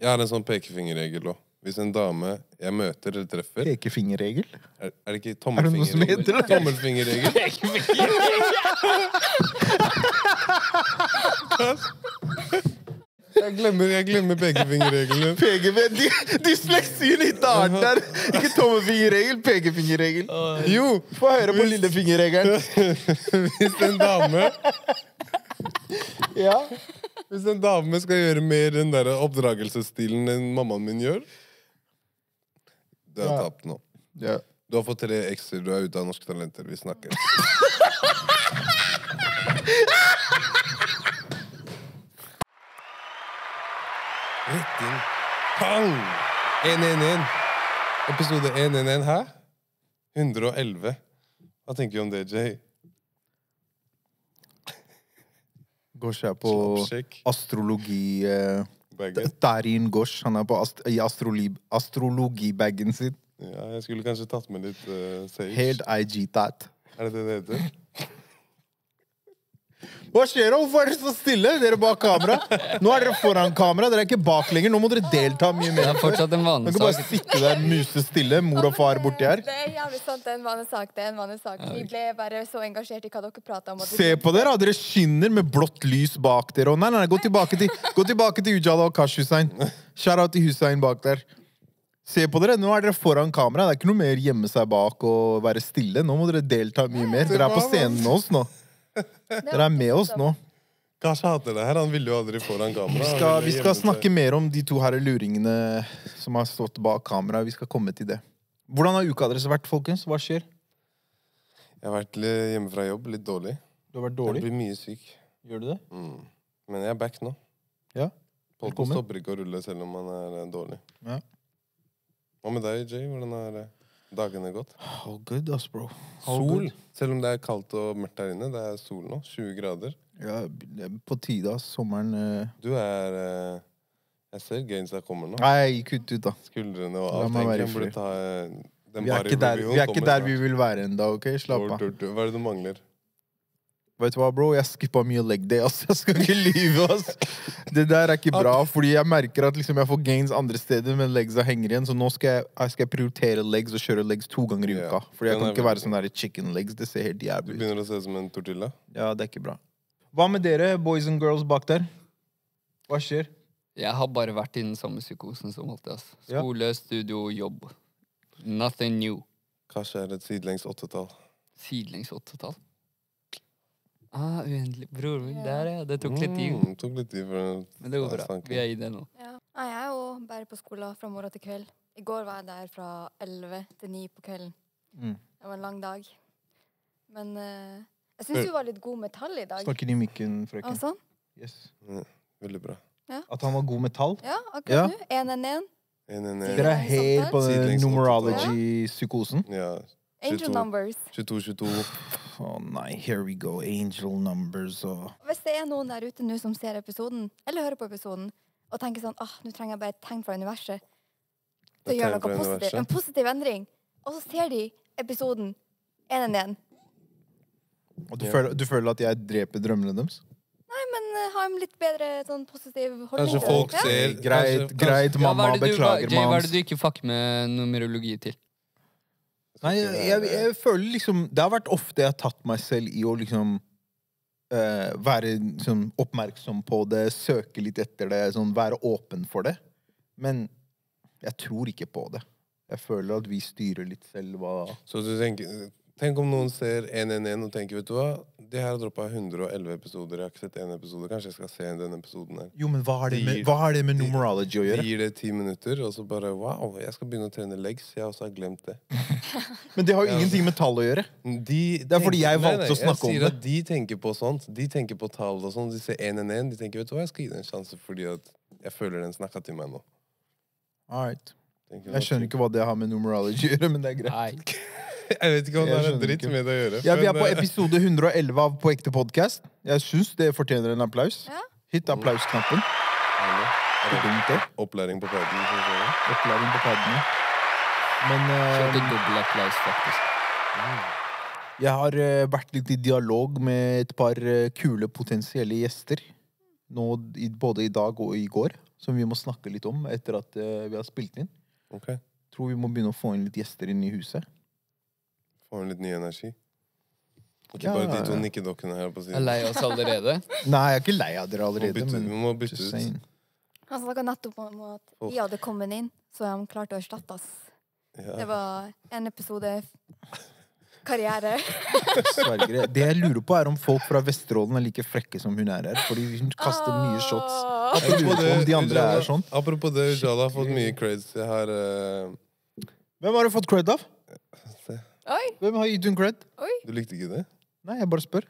Jeg har en sånn pekefingerregel òg. Hvis en dame jeg møter eller treffer Pekefingerregel. Er, er det ikke Er det noe som tommelfingerregel? heter det? Tommelfingerregel. Jeg glemmer, jeg glemmer pekefingerregelen. Pekefinger... dy- Dysleksien i starten der! Ikke tommefingerregel, pekefingerregel. Jo! Få høre på lillefingerregelen. Hvis en dame Ja. Hvis en dame skal gjøre mer den der oppdragelsesstilen enn mammaen min gjør Du har Ja. tapt nå. ja. Du har fått tre ekser, du er ute av Norske Talenter. Vi snakker. Rett inn. Pang! 111. Episode 111. Hæ? 111. Hva tenker du om det, Jay? Gosh er på astrologi... eh. Darin Gosh. Han er på ast i astrologibagen sin. Ja, jeg skulle kanskje tatt med litt uh, sage. Helt IG-tat. Er det det det heter? Hva skjer da? Hvorfor er dere så stille, dere bak kamera? Nå er dere foran kamera, dere er ikke bak lenger. Nå må dere delta mye mer. Det er fortsatt en Dere kan bare sitte der musestille, mor og far borti her. Det er jævlig sant, det er en vanesak. Det er en vanesak. Vi ble bare så engasjert i hva dere prata om. Se på dere, da. dere skinner med blått lys bak dere. Og nei, nei, nei, gå tilbake til, gå tilbake til Ujala og Kash Hussein. Shout-out til Hussein bak der. Se på dere, nå er dere foran kamera. Det er ikke noe mer gjemme seg bak og være stille. Nå må dere delta mye mer. Dere er på scenen med oss nå. Det Dere er med oss nå. Kanskje hater det her. Han ville jo aldri foran kamera. Vi skal, vi skal snakke mer om de to her luringene som har stått bak kamera. Vi skal komme til det. Hvordan har uka deres vært, folkens? Hva skjer? Jeg har vært litt hjemme fra jobb, litt dårlig. Du har vært dårlig? Jeg blir mye syk. Gjør du det? Mm. Men jeg er back nå. Ja. Podden Velkommen. stopper ikke å rulle selv om man er eh, dårlig. Ja. Hva med deg, Jay? Hvordan er eh, dagene gått? Oh, good, ass, bro. How Sol. good. Selv om det er kaldt og mørkt der inne. Det er sol nå. 20 grader. Ja, på tide, ass. Sommeren uh... Du er uh... Jeg ser gainsa kommer nå. Nei, kutt ut, da. Skuldrene og La meg være Egentlig i fred. ta eh, Vi er der, vi, er ikke der vi vil være ennå, OK? Slapp av. Hva er det du mangler? Vet du hva, bro? Jeg skippa mye leg day, ass. Jeg skal ikke lyve, ass. Det der er ikke bra, fordi jeg merker at liksom jeg får gains andre steder, men legsa henger igjen. Så nå skal jeg, jeg skal prioritere legs og kjøre legs to ganger i uka. Fordi jeg kan ikke være sånn der chicken legs. Det ser helt Du jævlig ut. begynner å se ut som en tortilla. Ja, det er ikke bra. Hva med dere, boys and girls bak der? Hva skjer? Jeg har bare vært i den samme psykosen som alltid. ass. Ja. Skole, studio, jobb. Nothing new. Kanskje er et sidelengs åttetall. Sidelengs åttetall. Ah, uendelig. Bror min, der ja. Det tok litt tid. Mm, tok litt tid for Men det går bra. Vi er i det nå. Ja. Jeg er jo bare på skolen fra morgen til kveld. I går var jeg der fra 11 til 9 på kvelden. Mm. Det var en lang dag. Men uh, jeg syns du var litt god metall i dag. Snakker i mikken, Ah, sånn? Yes. Veldig bra. At han var god metall? Ja, Ja. akkurat nå. 1-1-1. En, en, Sier en. Dere er helt på numerology-psykosen? Ja. Angel 22. numbers. 22-22. Å nei, here we go. Angel numbers og Hvis det er noen der ute nå som ser episoden, eller hører på episoden, og tenker sånn ah, nå trenger jeg bare et tegn fra universet til å gjøre noe positivt, en positiv endring, og så ser de episoden 1-1-1 Og du, Ja. føler, du føler at jeg dreper drømmene deres? Nei, men eh, ha en litt bedre sånn positiv holdning Kanskje folk. Ja. ser Greit, greit, mamma. hva, beklager, mams. hva er det du ikke fucker med numerologi til? Nei, jeg, jeg, jeg føler liksom Det har vært ofte jeg har tatt meg selv i å liksom uh, være liksom, oppmerksom på det, søke litt etter det, sånn, være åpen for det. Men jeg tror ikke på det. Jeg føler at vi styrer litt selv hva Så du tenker Tenk om noen ser 111 og tenker vet du hva, de her har droppa 111 episoder. Jeg har ikke sett én episode. Kanskje jeg skal se denne episoden her. Jo, men hva har det med, De- hva har det med de- numerology å De gir det ti minutter, og så bare wow, jeg skal begynne å trene legs. Jeg også har glemt det. Men det har jo Ja. ingenting med tall å gjøre. De Det er fordi jeg valgte å snakke om det. Jeg sier at de tenker på sånt. De tenker på tall og sånn. De ser 111. De tenker vet du hva, jeg skal gi det en sjanse fordi at jeg føler den snakka til meg nå. All right. Jeg skjønner ikke hva det har med numerology å gjøre, men det er greit. Jeg vet ikke om det er har en dritt ikke. med det å gjøre. Ja, Vi er på eh, episode 111 av På ekte podkast. Jeg syns det fortjener en applaus. Ja. Hit applausknappen. Opplæring på ferden. sånn. Opplæring på padene. Men eh, dobbel applaus, faktisk. jeg har uh, vært litt i dialog med et par uh, kule potensielle gjester. Nå, i, både i dag og i går. som vi må snakke litt om etter at uh, vi har spilt inn. Okay. Tror vi må begynne å få inn litt gjester inn i huset. Får han litt ny energi. Ikke Ja, bare de to ja. nikkedokkene her på Jeg er siden. lei oss allerede. Nei, jeg er ikke lei av dere Må allerede, bytte, men vi må bytte ut. Han snakka nettopp om at vi hadde kommet inn, så de klarte å erstatte oss. Det var en episode karriere. Sverger. Det jeg lurer på, er om folk fra Vesterålen er like frekke som hun er her. Fordi hun kaster mye shots. Apropos det, om de andre Ujala- er sånn. Apropos det, Ujala har fått mye creds. Jeg har uh... Hvem har du fått cred av? se. Oi, Hvem har gitt henne cred? oi. Du likte ikke det? Nei, jeg bare spør.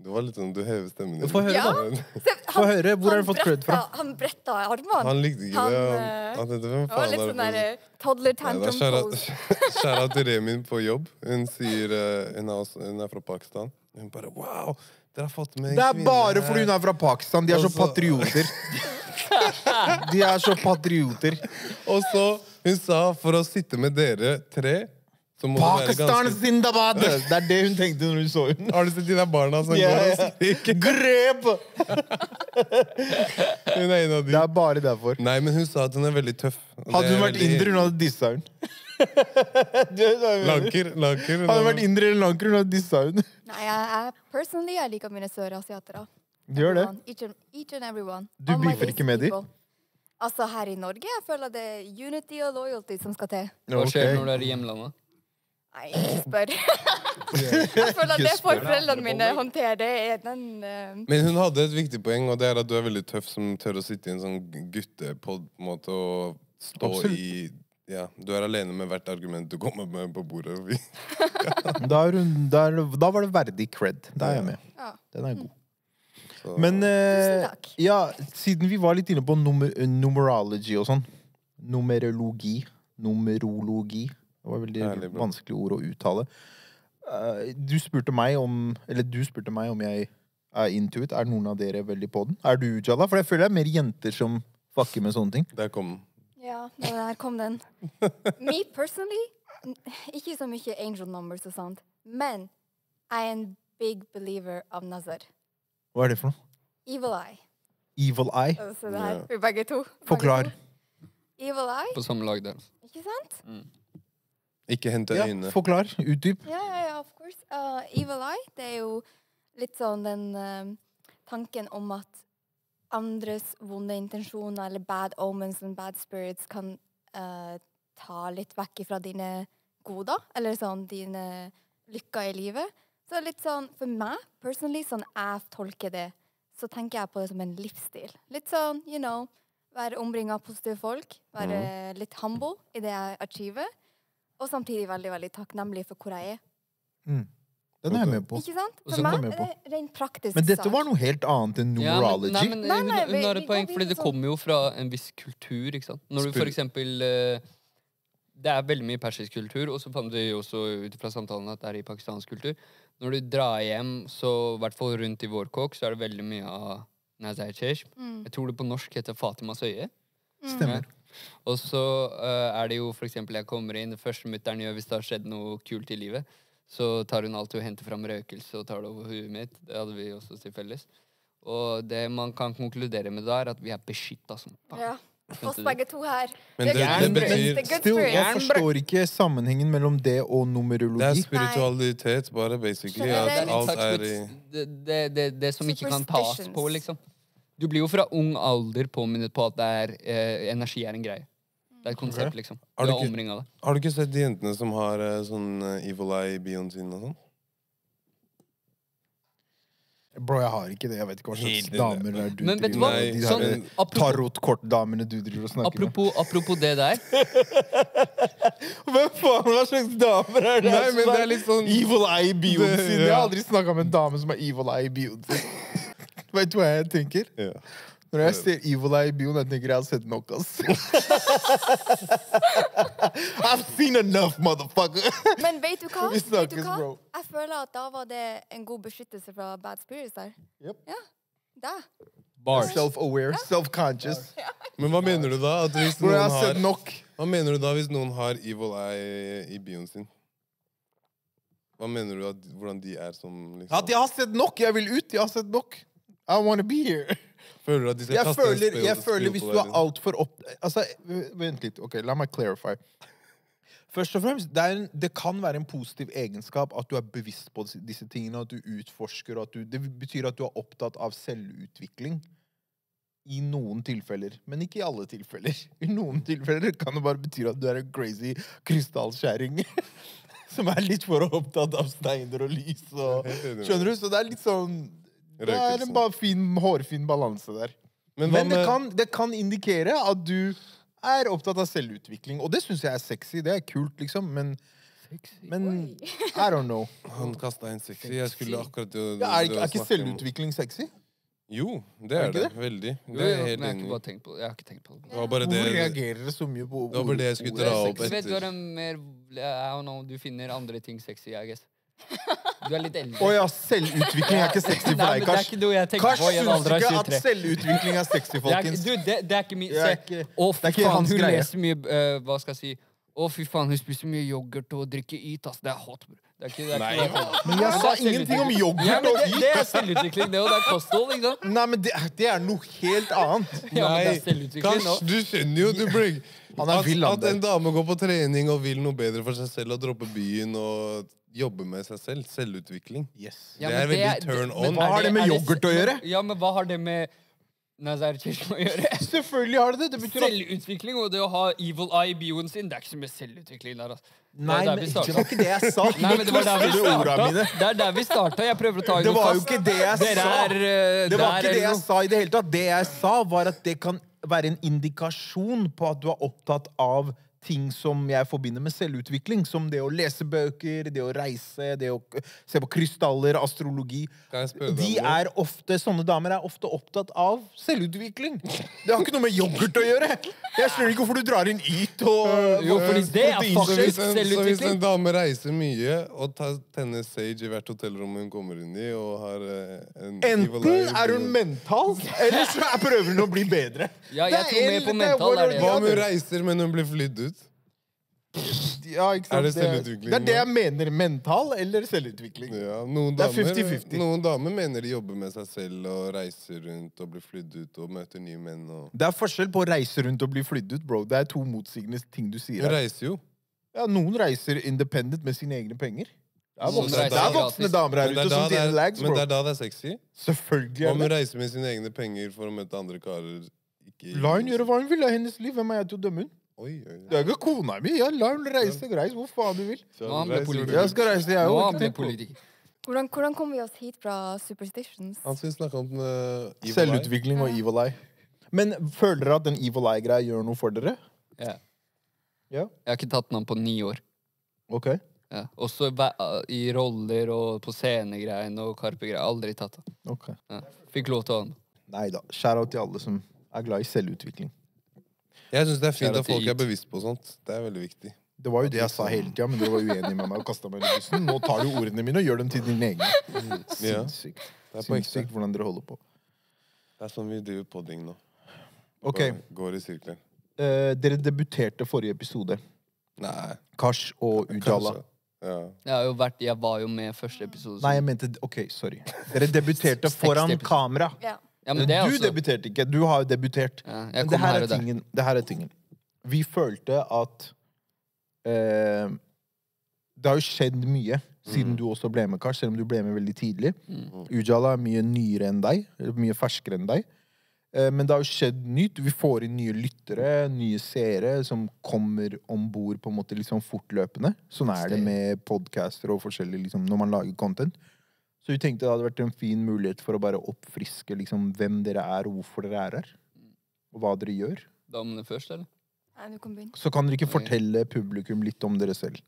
Du var litt sånn, Du hever stemmen din. Få høre, Ja. da. Få høre. Hvor har han du fått cred fra? bretta- Han bretta armene. Han likte ikke Han, det. eh, Han, han tenkte, hvem Det var faen litt er sånn der for toddler Nei, da tantrum pose. Skjæra til Remin på jobb. Hun sier eh, hun, er også, hun er fra Pakistan. Hun bare Wow, dere har fått med en Det er kvinne bare her." fordi hun er fra Pakistan. De er så- patrioter. De er så patrioter. Og så Hun sa for å sitte med dere tre Pakistan Zindabad! Det er det hun tenkte når hun så henne. Har du sett de der barna som yeah. går og skriker? Grep! Hun er en av Det er bare derfor. Nei, men hun sa at hun er veldig tøff. Hadde hun vært veldig- inder, hun hadde dissa hun. Er- Lanker, lanker. Hadde hun vært inder eller lanker, hun hadde dissa hun. Nei, jeg, er personally jeg liker mine sørasiatere. Du gjør det? Each and, each and everyone. Du All beefer ikke med dem? Altså, her i Norge jeg føler det er unity og loyalty som skal til. Hva skjer når du er i hjemlandet? Nei, ikke spør. jeg føler at det får foreldrene mine håndtere. Det er den uh... Men hun hadde et viktig poeng, og det er at du er veldig tøff som tør å sitte i en sånn guttepod på en måte, og stå Absolutt. i ja, Du er alene med hvert argument du kommer med på bordet. Vi- Da, er hun, da, er, da var det verdig cred. Da er jeg med. Ja. Den er god. Så, Men eh, ja, siden vi var litt inne på numer numerology og sånn Numerologi. Numerologi. Det var veldig Herlig, bro. vanskelig ord å uttale. Eh, du spurte meg om Eller du spurte meg om jeg er into it. Er noen av dere veldig på den? Er du, Jalla? For jeg føler det er mer jenter som fucker med sånne ting. der kom den. Ja, der kom den. Me personally, ikke så mye angel numbers og sånt, men I am big believer av Nazar. Hva er det for noe? Evil eye. Evil eye? Så det her, yeah. vi begge to. begge Forklar. to. Evil eye, På samme lag der. altså. ikke sant? Ikke hente Ja, øynene. forklar. Utdyp. Ja, ja, ja, of course. Uh, evil eye, det er jo litt sånn den uh, tanken om at andres vonde intensjoner eller bad omens and bad spirits kan uh, ta litt vekk fra dine goder, eller sånn dine lykker i livet. Så litt sånn, for meg personally, sånn jeg tolker det, så tenker jeg på det som en livsstil. Litt sånn, you know, være omringa av positive folk, være litt humble i det jeg achiever, og samtidig veldig, veldig takknemlig for hvor jeg er. Mm. Den er jeg med på. Ikke sant? For meg er det rent praktisk Men dette var noe helt annet enn Ja, men, nei, men Nei, nei, vi- poeng, fordi det kommer jo fra en viss kultur. ikke sant? Når du for eksempel eh, Det er veldig mye persisk kultur, og så fant vi også ut fra samtalen at det er i pakistansk kultur. Når du drar hjem, så i hvert fall rundt i vår kåk, så er det veldig mye av Nazar Chesh. Mm. Jeg tror det på norsk heter Fatimas øye. Stemmer. Og så uh, er det jo eksempel jeg kommer inn, det første mutter'n gjør hvis det har skjedd noe kult i livet, så tar hun alltid og henter fram røkelse og tar det over huet mitt. Det hadde vi også til felles. Og det man kan konkludere med da, er at vi er beskytta som faen. Ja. Oss begge to her. Men det, det betyr Still, jeg forstår ikke sammenhengen mellom det og numerologi. Det er spiritualitet, bare, basically. At? Det alt er i det, det, det, det som ikke kan tas på, liksom. Du blir jo fra ung alder påminnet på at det er, eh, energi er en greie. Det er et konsept, liksom. Har Du ikke- det. Har du ikke sett de jentene som har eh, sånn eh, evil eye i bioen sin og sånn? Bro, jeg har ikke det. Jeg vet ikke hva slags Helt damer det er du Men vet du hva? Nei, med. De Sånn, her apropos, tarotkortdamene du driver og snakker apropos, apropos det der. med. Hvem faen, hva slags damer er det? Nei, men det er litt sånn Evil eye i bioen sin. Jeg har aldri snakka med en dame som har evil eye i bioen sin. Vet du hva jeg tenker? ja. Når jeg ser evil eye i bioen, jeg tenker jeg har sett nok, ass. I've seen enough, motherfucker! Men vet du hva? Vi Vet du hva? bro. Jeg føler at da var det en god beskyttelse fra bad spirits der. Yep. Ja. Da. Bars. Self-aware, self-conscious. Men hva mener du da? At hvis Bro, noen har har sett nok. Hva mener du da hvis noen har evil eye i bioen sin? Hva mener du at, hvordan de er som liksom At jeg har sett nok! Jeg vil ut! Jeg har sett nok. I wanna be here. Føler du at de skal Jeg kaste føler, spill- jeg føler hvis du er liksom? altfor opp... Altså, vent litt. Ok, la meg clarify. Først og fremst, det, en, det kan være en positiv egenskap at du er bevisst på disse- tingene, at du utforsker, at du, det betyr at du er opptatt av selvutvikling. I noen tilfeller, men ikke i alle tilfeller. I noen tilfeller kan det bare bety at du er en crazy krystallskjæring. Som er litt for opptatt av steiner og lys. Og, skjønner du? Så det er litt sånn Det er en bare fin, hårfin balanse der. Men hva Men det kan, det kan indikere at du er opptatt av selvutvikling. Og det syns jeg er sexy. Det er kult, liksom. Men, men I don't know. Han kasta en sexy. Jeg skulle akkurat jo Ja, er, ikke- er ikke selvutvikling sexy? Jo, det Er er det. det? Veldig. Det er helt jeg har ikke på det. Jeg har ikke tenkt på det. Det var bare det Hvorfor reagerer dere så mye på Det var bare det jeg skulle dra opp Du vet, du etter. er mer I don't know, Du finner andre ting sexy, I guess. Du er litt eldre. Å ja, selvutvikling er ikke sexy for deg, Kars. Kars syns ikke at selvutvikling er sexy, Det er, folkens. du, det, det er ikke min Jeg se. ikke- Å, fy faen, hans hun greie. leser mye uh, Hva skal jeg si? Å, fy faen, hun spiser mye yoghurt og drikker Yt. ass. Det er hot, bro. Det er ikke, det er Nei, ikke det. Men jeg sa ingenting om yoghurt Ja, og Yt. Det er selvutvikling, det og Det er kosthold, ikke sant? Nei, men det, det er noe helt annet. Ja, nå. Kars, du skjønner jo du blir, at, at en dame går på trening og vil noe bedre for seg selv og dropper byen og jobber med seg selv. Selvutvikling. Yes. Ja, Det er veldig det- turn men on. Hva har det med yoghurt å gjøre? Ja, men hva har det med Nazar Kishma å gjøre? Selvfølgelig har det det. Det betyr Selvutvikling og det å ha evil eye i bioen sin, det er ikke så mye selvutvikling der. Altså. Nei, men det var ikke det jeg sa. Nei, men det var der vi starta. Det er der vi starta. Jeg prøver å ta i Det var jo ikke det jeg sa. er eh, Det var ikke det jeg sa i det hele tatt. Det jeg sa, var at det kan være en indikasjon på at du er opptatt av ting som jeg forbinder med selvutvikling. Som det å lese bøker, det å reise, det å se på krystaller, astrologi. De er ofte, Sånne damer er ofte opptatt av selvutvikling. Det har ikke noe med yoghurt å gjøre! Jeg skjønner ikke hvorfor du drar inn yt og Jo, fordi det er. Så faktisk en, så hvis en dame reiser mye og tar, tenner Sage i hvert hotellrom hun kommer inn i, og har eh, en Enten er hun mental, eller så er prøver hun å bli bedre. Ja, jeg tror mer på mental, er det. Hva om hun reiser, men hun blir flydd ut? Ja, ikke sant? Er det Det selvutvikling det er det jeg mener. Mental eller selvutvikling. Ja, noen Det er 50-50. noen damer mener de jobber med seg selv og reiser rundt og blir flydd ut og møter nye menn. Og... Det er forskjell på å reise rundt og bli flydd ut, bro. Det er to motsigende ting du sier. Her. reiser jo. Ja, noen reiser independent med sine egne penger. Det er voksne, det er voksne damer her det ute som det tjener er, bro. men det er da det er sexy. Selvfølgelig Hva hun med å reise med sine egne penger for å møte andre karer? Ikke La hun gjøre hva hun vil. Det er hennes liv. Hvem er jeg til å dømme hun? Oi, oi, Det er ikke kona mi. Ja, la hun reise. Reis hvor faen du vil. Nå han ble politiker. Jeg skal reise, jeg òg. Hvordan, hvordan kom vi oss hit fra Superstitions? Han skulle snakke om uh, evil eye. Selvutvikling og evil eye. Men føler dere at den evil eye-greia gjør noe for dere? Ja. Ja. Jeg har ikke tatt den på ni år. Ok. Ja. Også i roller og på scenegreiene og Karpe-greier. Aldri tatt den. Okay. Ja. Fikk lov til å ha den. Nei da. Skjær av til alle som er glad i selvutvikling. Jeg syns det er fint at folk er bevisst på sånt. Det er veldig viktig. Det var jo det jeg sa hele tida, men dere var uenige med meg og kasta meg under bussen. Nå tar du ordene mine og gjør dem til dine egne. Ja, Sinnssykt. det er på. Sinnssykt hvordan dere holder på. Det er sånn vi driver podding nå. Ok, Går i sirkler. eh, Dere debuterte forrige episode. Nei, Kars og Ujala. kanskje. Ja. Jeg, har jo vært, jeg var jo med første episode. så- Nei, jeg mente Ok, sorry. Dere debuterte foran kamera. Ja. Ja, Du også, debuterte ikke. Du har jo debutert. ja, Men det her her er tingen. Det her er tingen. Vi følte at eh, Det har jo skjedd mye siden Mm. du også ble med, Kars, selv om du ble med veldig tidlig. Mm. Ujala er mye nyere enn deg, mye ferskere enn deg. Eh, Men det har jo skjedd nytt. Vi får inn nye lyttere, nye seere, som kommer om bord liksom fortløpende. Sånn er det med podcaster og forskjellig liksom, når man lager content. Så vi tenkte det hadde vært en fin mulighet for å bare oppfriske liksom, hvem dere er, og hvorfor dere er her. Og hva dere gjør. Damene først, eller? Nei, du kan begynne. Så kan dere ikke fortelle publikum litt om dere selv.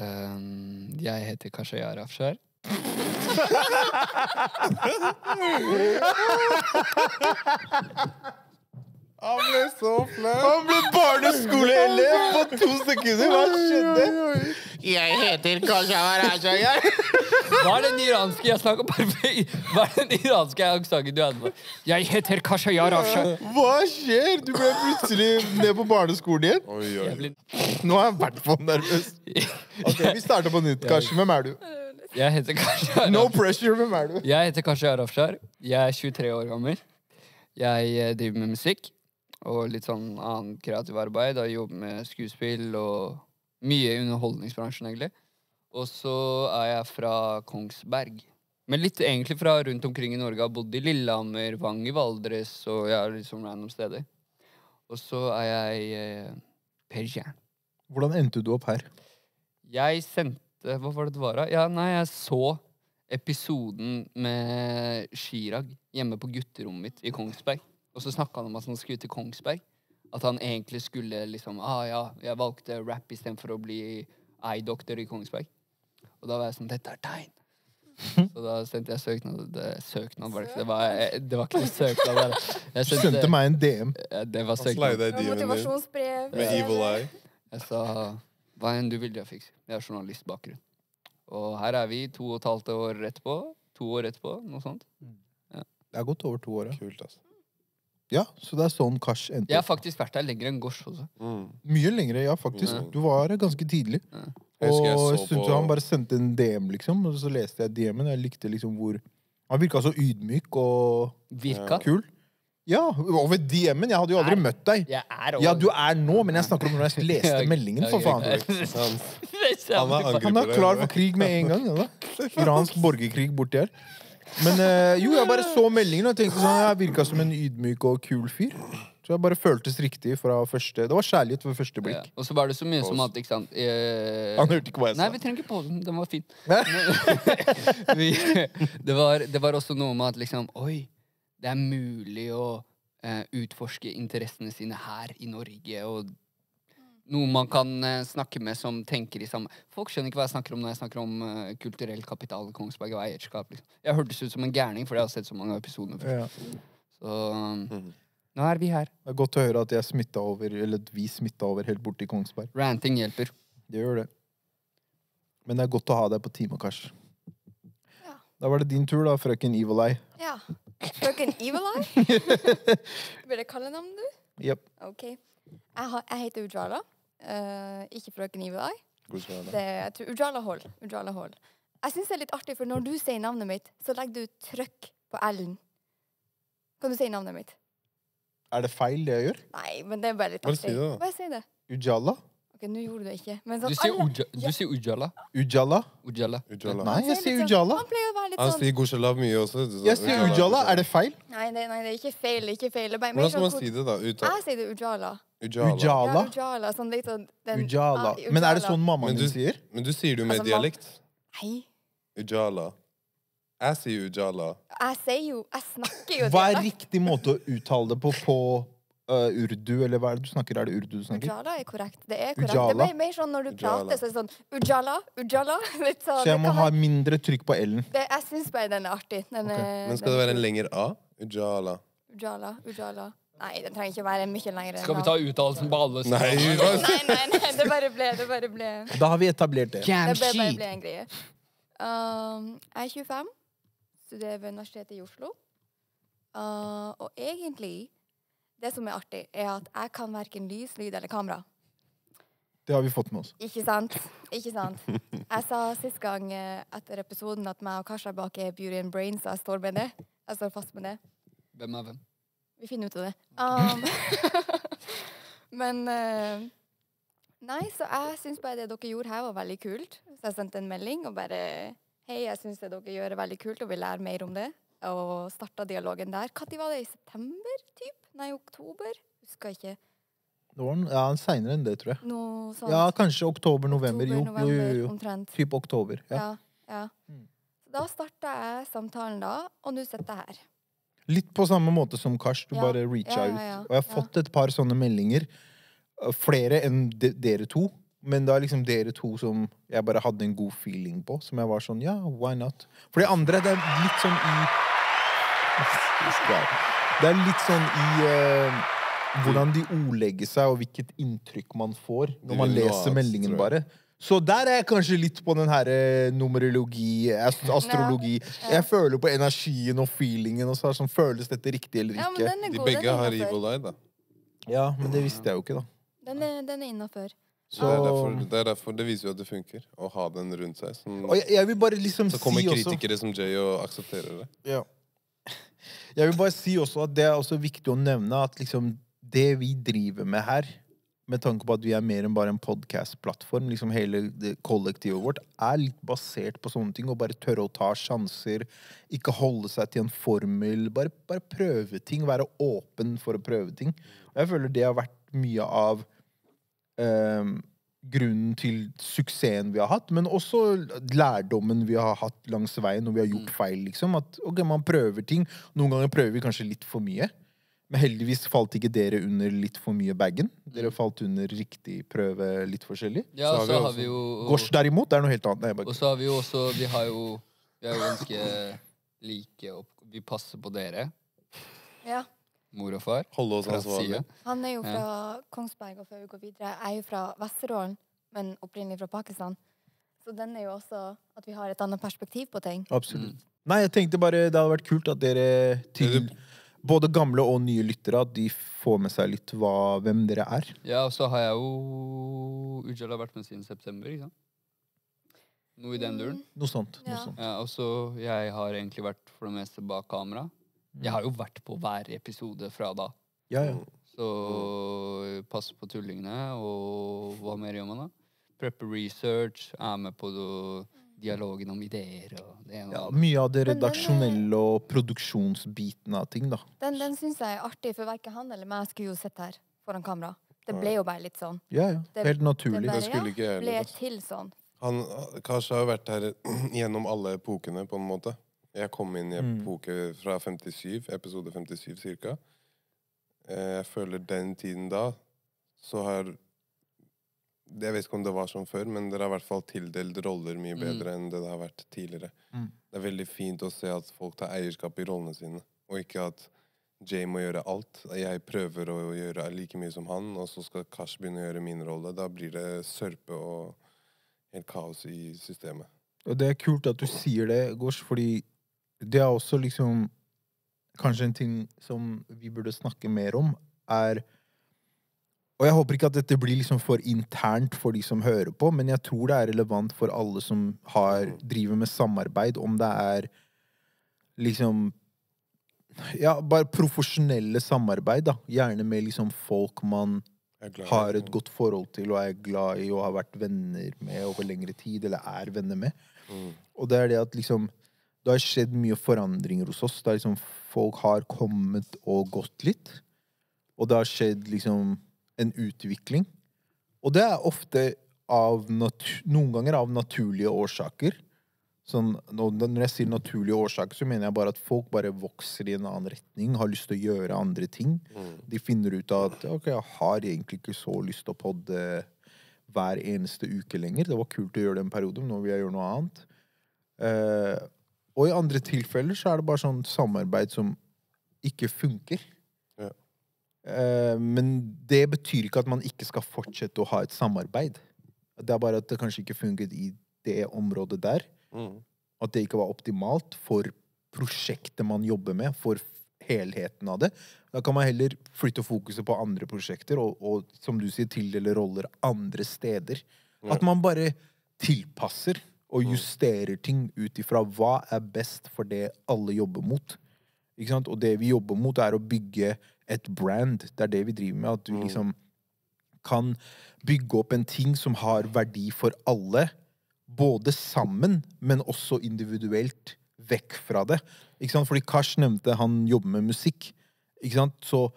Um, jeg heter Kashayar Afshar. Han ble så flau! Han ble barneskoleelev på to sekunder! Hva skjedde? Jeg heter Kashawar Ashayar. Hva er den iranske jeg snakker perfekt Hva er den iranske aksenten du hadde? på? Jeg heter Kashayar Afshar. Hva skjer? Du ble plutselig ned på barneskolen igjen. Oi, oi. Blir- Nå er jeg i hvert fall nervøs. Ok, Vi starter på nytt. Kashi, hvem er du? Jeg heter Kashi No pressure, hvem er du? Jeg heter Kashi Arafshar. Jeg er 23 år gammel. Jeg eh, driver med musikk og litt sånn annen kreativ arbeid. Jeg jobber med skuespill og mye i underholdningsbransjen, egentlig. Og så er jeg fra Kongsberg. Men litt egentlig fra rundt omkring i Norge. Jeg har bodd i Lillehammer, Vang i Valdres og ja, liksom sånn random steder. Og så er jeg eh, persian. Hvordan endte du opp her? Jeg sendte Hva var det det var? da? Ja, nei, jeg så episoden med Chirag hjemme på gutterommet mitt i Kongsberg. Og så snakka han om at han skulle til Kongsberg. At han egentlig skulle liksom Ah ja, jeg valgte rap istedenfor å bli eye-doktor i Kongsberg. Og da var jeg sånn Dette er tegn. Så da sendte jeg søknad. Det, søknad var det ikke. Det var, det var ikke noe søknad. der. Jeg Du sendte meg en DM. Det var søknad. Motivasjonsbrev. med evil eye. Jeg sa hva enn du vil jeg fikse. Jeg har journalistbakgrunn. Og her er vi to og et halvt år etterpå. To år etterpå, noe sånt. Det er gått over to år, ja. Kult, altså. Ja, så det er sånn Kash endte Jeg har opp. faktisk vært der lenger enn Gosh også. Mm. Mye lengre, ja, faktisk. Ja. Du var her ganske tidlig. Jeg husker jeg Og jeg så syntes på han bare sendte en DM, liksom. Og så leste jeg DM-en, og jeg likte liksom hvor Han virka så ydmyk og Virka. kul. Ja, over DM-en. Jeg hadde jo aldri Nei. møtt deg. Jeg er Ja, du er nå, men jeg snakker om når jeg leste meldingen, for faen. Han, Han han er Han er klar for krig med en gang. Ja, da. Iransk borgerkrig borti her. Men øh, jo, jeg bare så meldingen og tenkte sånn Jeg virka som en ydmyk og kul fyr. Så jeg bare føltes riktig fra første Det var kjærlighet ved første Ja. blikk. Og så var det så mye som at, ikke sant eh, Han hørte ikke hva jeg sa. Nei, vi trenger ikke på den. Den var fin. vi, det, var, det var også noe med at liksom Oi, det er mulig å eh, utforske interessene sine her i Norge. Og noe man kan eh, snakke med som tenker i samme Folk skjønner ikke hva jeg snakker om når jeg snakker om uh, kulturell kapital, Kongsberg og eierskap. Liksom. Jeg hørtes ut som en gærning for jeg har sett så mange episoder før. Ja. Så um, nå er vi her. Det er godt å høre at jeg smitta over, eller at vi smitta over helt borti Kongsberg. Ranting hjelper. Det gjør det. Men det er godt å ha deg på time, Kars. Ja. Da var det din tur, da, frøken Evil Eye. Ja. Frøken Evil Eye? Vil jeg kalle navnet du? Yep. OK. Jeg, har, jeg heter Ujala. Eh, ikke frøken. God. Det, er Ujala Hall. Ujala Hall. Jeg syns det er litt artig, for når du sier navnet mitt, så legger du trøkk på L-en. Kan du si navnet mitt? Er det feil, det jeg gjør? Nei, men det er bare litt Bare artig. si det, da. Bare si det. Ujala? Ok, nå gjorde du det ikke. Men Du sånn, sier, alle- uja, du sier Ujala. Ujala? Ujala. Ujala. Nei, jeg sier sånn- Ujala. Han pleier å være litt Han sånn sier Gusjelav mye også. du Jeg sier Ujala. Er det feil? Nei, nei, nei, det er ikke feil. det er Ikke feil. Det er bare Hvordan skal sånn man si det, da? Uta Jeg sier det Ujala. Ujala. Ja, Ujala? Ujala. Sånn litt sånn den, Ujala. Ah, Men er det Ujala. sånn mammaen Men du- din sier? Men du sier det jo med Altså, man- dialekt. Nei. Ujala. Jeg sier Ujala. Jeg sier jo Jeg snakker jo Hva er dialekt. riktig måte å uttale det på på øh, urdu, eller hva er det du snakker? Er det urdu du snakker? Ujala er korrekt. Det er korrekt. Ujala. Det er mer, mer sånn når du Ujala. prater, så er det sånn Ujala, Ujala. Litt sånn, Så jeg må ha være- mindre trykk på L-en. Jeg syns bare den er artig. Den Ok. er, Men skal det være en lengre A? Ujala. Ujala, Ujala. Nei, den trenger ikke være mye lenger. Skal vi ta uttalelsen på alle? Nei, Nei, nei, nei, det bare ble Det bare ble, Da har vi etablert det. det ble, bare ble en greie. Um, jeg er 25, studerer ved Universitetet i Oslo. Uh, og egentlig Det som er artig, er at jeg kan verken lys, lyd eller kamera. Det har vi fått med oss. Ikke sant? Ikke sant? Jeg sa sist gang eh, etter episoden at meg og Kasha bak er Beauty and Brain, så jeg står med det. Jeg står fast med det. Hvem er hvem? Vi finner ut av det. Um, men uh, Nei, så jeg syns bare det dere gjorde her, var veldig kult. Så jeg sendte en melding og bare Hei, jeg syns det dere gjør, er veldig kult, og vil lære mer om det. Og starta dialogen der. Når var det? I september? typ? Nei, oktober? Husker ikke. Det var ja, Seinere enn det, tror jeg. Noe sånt. Ja, kanskje oktober-november. Jo, jo, jo, november, jo. Omtrent. Typ oktober. Ja. Ja. ja. Mm. Da starta jeg samtalen da, og nå sitter jeg her. Litt på samme måte som Kars. Du Ja. bare reacha ut. Og jeg har fått et par sånne meldinger. øh, Flere enn de, dere to. Men det er liksom dere to som jeg bare hadde en god feeling på. Som jeg var sånn, ja, why not? For de andre, det er litt sånn i Det er litt sånn i øh, hvordan de ordlegger seg, og hvilket inntrykk man får når man vil leser meldingen, tror bare. Så der er jeg kanskje litt på den her eh, numerologi, ast astrologi. Jeg føler på energien og feelingen. og så er det sånn, Føles dette riktig eller Ja, men ikke? den er De god. Den begge er har innenfor. evil eye, da. Ja, men det visste jeg jo ikke, da. Den er, den er innafor. Så, Det, er derfor, det er derfor det viser jo at det funker, å ha den rundt seg. Som, og jeg, jeg vil bare liksom så kommer si også kritikere som Jay og aksepterer det. Ja. Jeg vil bare si også at det er også viktig å nevne at liksom det vi driver med her, med tanke på at vi er mer enn bare en podcast-plattform, liksom hele kollektivet vårt, er litt basert på sånne ting. Å bare tørre å ta sjanser, ikke holde seg til en formel. Bare, bare prøve ting, være åpen for å prøve ting. Og jeg føler det har vært mye av ehm, grunnen til suksessen vi har hatt, men også lærdommen vi har hatt langs veien når vi har gjort feil. liksom. At okay, man prøver ting. Noen ganger prøver vi kanskje litt for mye. Men heldigvis falt ikke dere under litt for mye bagen. Dere falt under riktig prøve litt forskjellig. Ja, Så har vi også, har vi jo Gors derimot, det er noe helt annet. Nei, jeg Og så har vi jo også Vi har jo Vi er jo ganske like opp... Vi passer på dere, Ja. Mor og far, Holde oss ansvarlig. Han er jo fra Kongsberg, og før vi går videre, jeg er jo fra Vesterålen, men opprinnelig fra Pakistan. Så den er jo også at vi har et annet perspektiv på ting. absolutt. Nei, jeg tenkte bare det hadde vært kult at dere til både gamle og nye lyttere at de får med seg litt hva, hvem dere er. Ja, og så har jeg jo Ujala vært med siden september, ikke sant? Noe i den duren. Noe sånt. Noe Ja. sånt. Ja, og så jeg har egentlig vært for det meste bak kamera. Jeg har jo vært på hver episode fra da. Ja, ja. Så pass på tullingene, og hva mer gjør man da? Prepper research, er med på do- dialogen om ideer og det ene og ja. det andre. Mye av det er- redaksjonelle og produksjonsbiten av ting, da. Den, den syns jeg er artig, for verken han eller meg skulle jo sitte her foran kamera. Det ble jo bare litt sånn. Ja, ja. Det- Helt Det bare, jeg ble til sånn. Han, Kars har jo vært her gjennom alle epokene, på en måte. Jeg kom inn i Mm. epoke fra 57, episode 57 cirka. Eh, Jeg føler den tiden da, så har Jeg vet ikke om det var som før, men dere har i hvert fall tildelt roller mye Mm. bedre enn det det har vært tidligere. Mm. Det er veldig fint å se at folk tar eierskap i rollene sine, og ikke at Jay må gjøre alt. Jeg prøver å gjøre like mye som han, og så skal Kash begynne å gjøre min rolle. Da blir det sørpe og helt kaos i systemet. Og det er kult at du sier det, Gosh, fordi det er også liksom Kanskje en ting som vi burde snakke mer om, er Og jeg håper ikke at dette blir liksom for internt for de som hører på, men jeg tror det er relevant for alle som har, driver med samarbeid, om det er liksom Ja, bare profesjonelle samarbeid, da. Gjerne med liksom folk man har et godt forhold til og er glad i og har vært venner med over lengre tid, eller er venner med. Mm. Og det er det at liksom Det har skjedd mye forandringer hos oss. Det er liksom Folk har kommet og gått litt. Og det har skjedd liksom en utvikling. Og det er ofte av noen ganger av naturlige årsaker. Sånn, når jeg sier naturlige årsaker, så mener jeg bare at folk bare vokser i en annen retning, har lyst til å gjøre andre ting. Mm. De finner ut av at ok, jeg har egentlig ikke så lyst til å podde hver eneste uke lenger. Det var kult å gjøre det en periode, men nå vil jeg gjøre noe annet. Eh, og i andre tilfeller så er det bare sånn samarbeid som ikke funker. Ja. Eh, men det betyr ikke at man ikke skal fortsette å ha et samarbeid. Det er bare at det kanskje ikke funket i det området der. Mm. At det ikke var optimalt for prosjektet man jobber med, for helheten av det. Da kan man heller flytte fokuset på andre prosjekter og, og som du sier, tildele roller andre steder. At man bare tilpasser og justerer ting ut ifra hva er best for det alle jobber mot. Ikke sant? Og det vi jobber mot, er å bygge et brand. Det er det vi driver med. At du Mm. liksom kan bygge opp en ting som har verdi for alle. Både sammen, men også individuelt vekk fra det. Ikke sant? Fordi Kars nevnte han jobber med musikk. Ikke sant? Så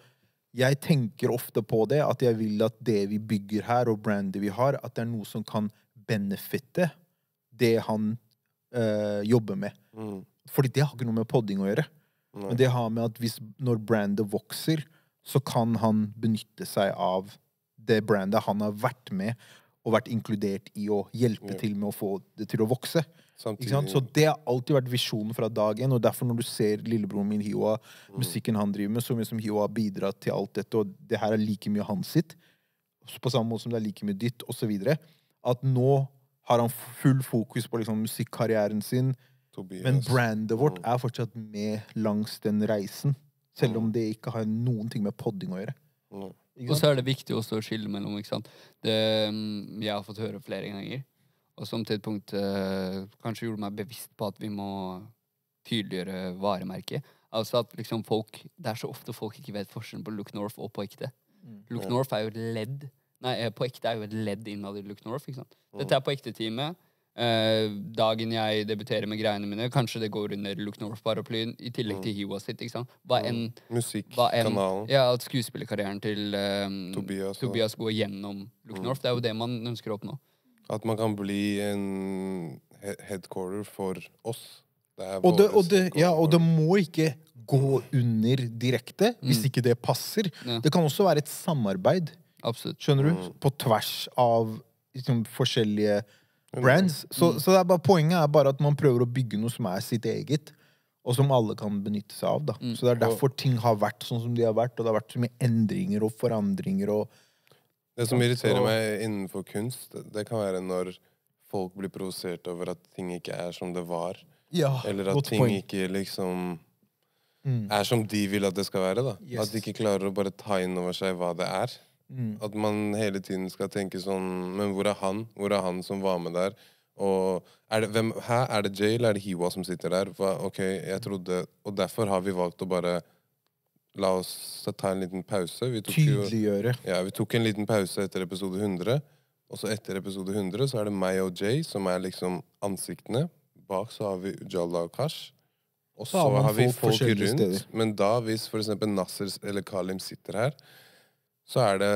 jeg tenker ofte på det, at jeg vil at det vi bygger her, og brandet vi har, at det er noe som kan benefitte det han eh, jobber med. Mm. Fordi det har ikke noe med podding å gjøre. Nei. Men det har med at hvis, når brandet vokser, så kan han benytte seg av det brandet han har vært med og vært inkludert i å hjelpe Ja. til med å få det til å vokse. Så det har alltid vært visjonen fra dag én. Og derfor når du ser lillebroren min Hiwa, Mm. musikken han driver med, så mye som Hiwa har bidratt til alt dette, og det her er like mye hans sitt, på samme måte som det er like mye ditt, osv., at nå har han full fokus på liksom musikkarrieren sin, Tobias. men brandet vårt Mm. er fortsatt med langs den reisen. Selv om Mm. det ikke har noen ting med podding å gjøre. Mm. Og så er det viktig også å skille mellom ikke sant? Det mm, jeg har fått høre flere ganger, og som til et punkt eh, kanskje gjorde meg bevisst på at vi må tydeliggjøre varemerket. Altså at liksom folk Det er så ofte folk ikke vet forskjellen på Look North og på ekte. Mm. Look North er jo ledd Nei, eh, på ekte er jo et ledd innad i Look North. ikke sant? Dette er på ekte-teamet. Eh, dagen jeg debuterer med greiene mine, kanskje det går under Look North-paraplyen, i tillegg til Hiwa sitt. ikke sant? Hva enn enn Musikkanalen. Ja, at skuespillerkarrieren til eh, Tobias Tobias går gjennom Look Mm. North. Det er jo det man ønsker å oppnå. At man kan bli en he- headquarter for oss. Det er Og det, og, det, ja, og det må ikke gå under direkte, hvis Mm. ikke det passer. Ja. Det kan også være et samarbeid, Absolutt. skjønner du? Mm. På tvers av liksom, forskjellige Mm. brands. Så, så det er bare, poenget er bare at man prøver å bygge noe som er sitt eget, og som alle kan benytte seg av. Da. Mm. Så det er derfor ting har vært sånn som de har vært, og det har vært så mye endringer og forandringer og Det som irriterer meg innenfor kunst, det- kan være når folk blir provosert over at ting ikke er som det var. Ja, Eller at godt ting point. ikke liksom Mm. er som de vil at det skal være. da. Yes. At de ikke klarer å bare ta inn over seg hva det er. Mm. At man hele tiden skal tenke sånn Men hvor er han? Hvor er han som var med der? Og er det, hvem, Hæ, er det Jay eller er det Hiwa som sitter der? Hva, ok, jeg trodde Og derfor har vi valgt å bare La oss ta en liten pause. Vi tok jo ja, vi tok en liten pause etter episode 100. Og så etter episode 100 så er det meg og Jay som er liksom ansiktene. Bak så har vi Jalla og Kash. Og Så har vi folk rundt. Men da, hvis eksempel Nasser eller Kalim sitter her, så er det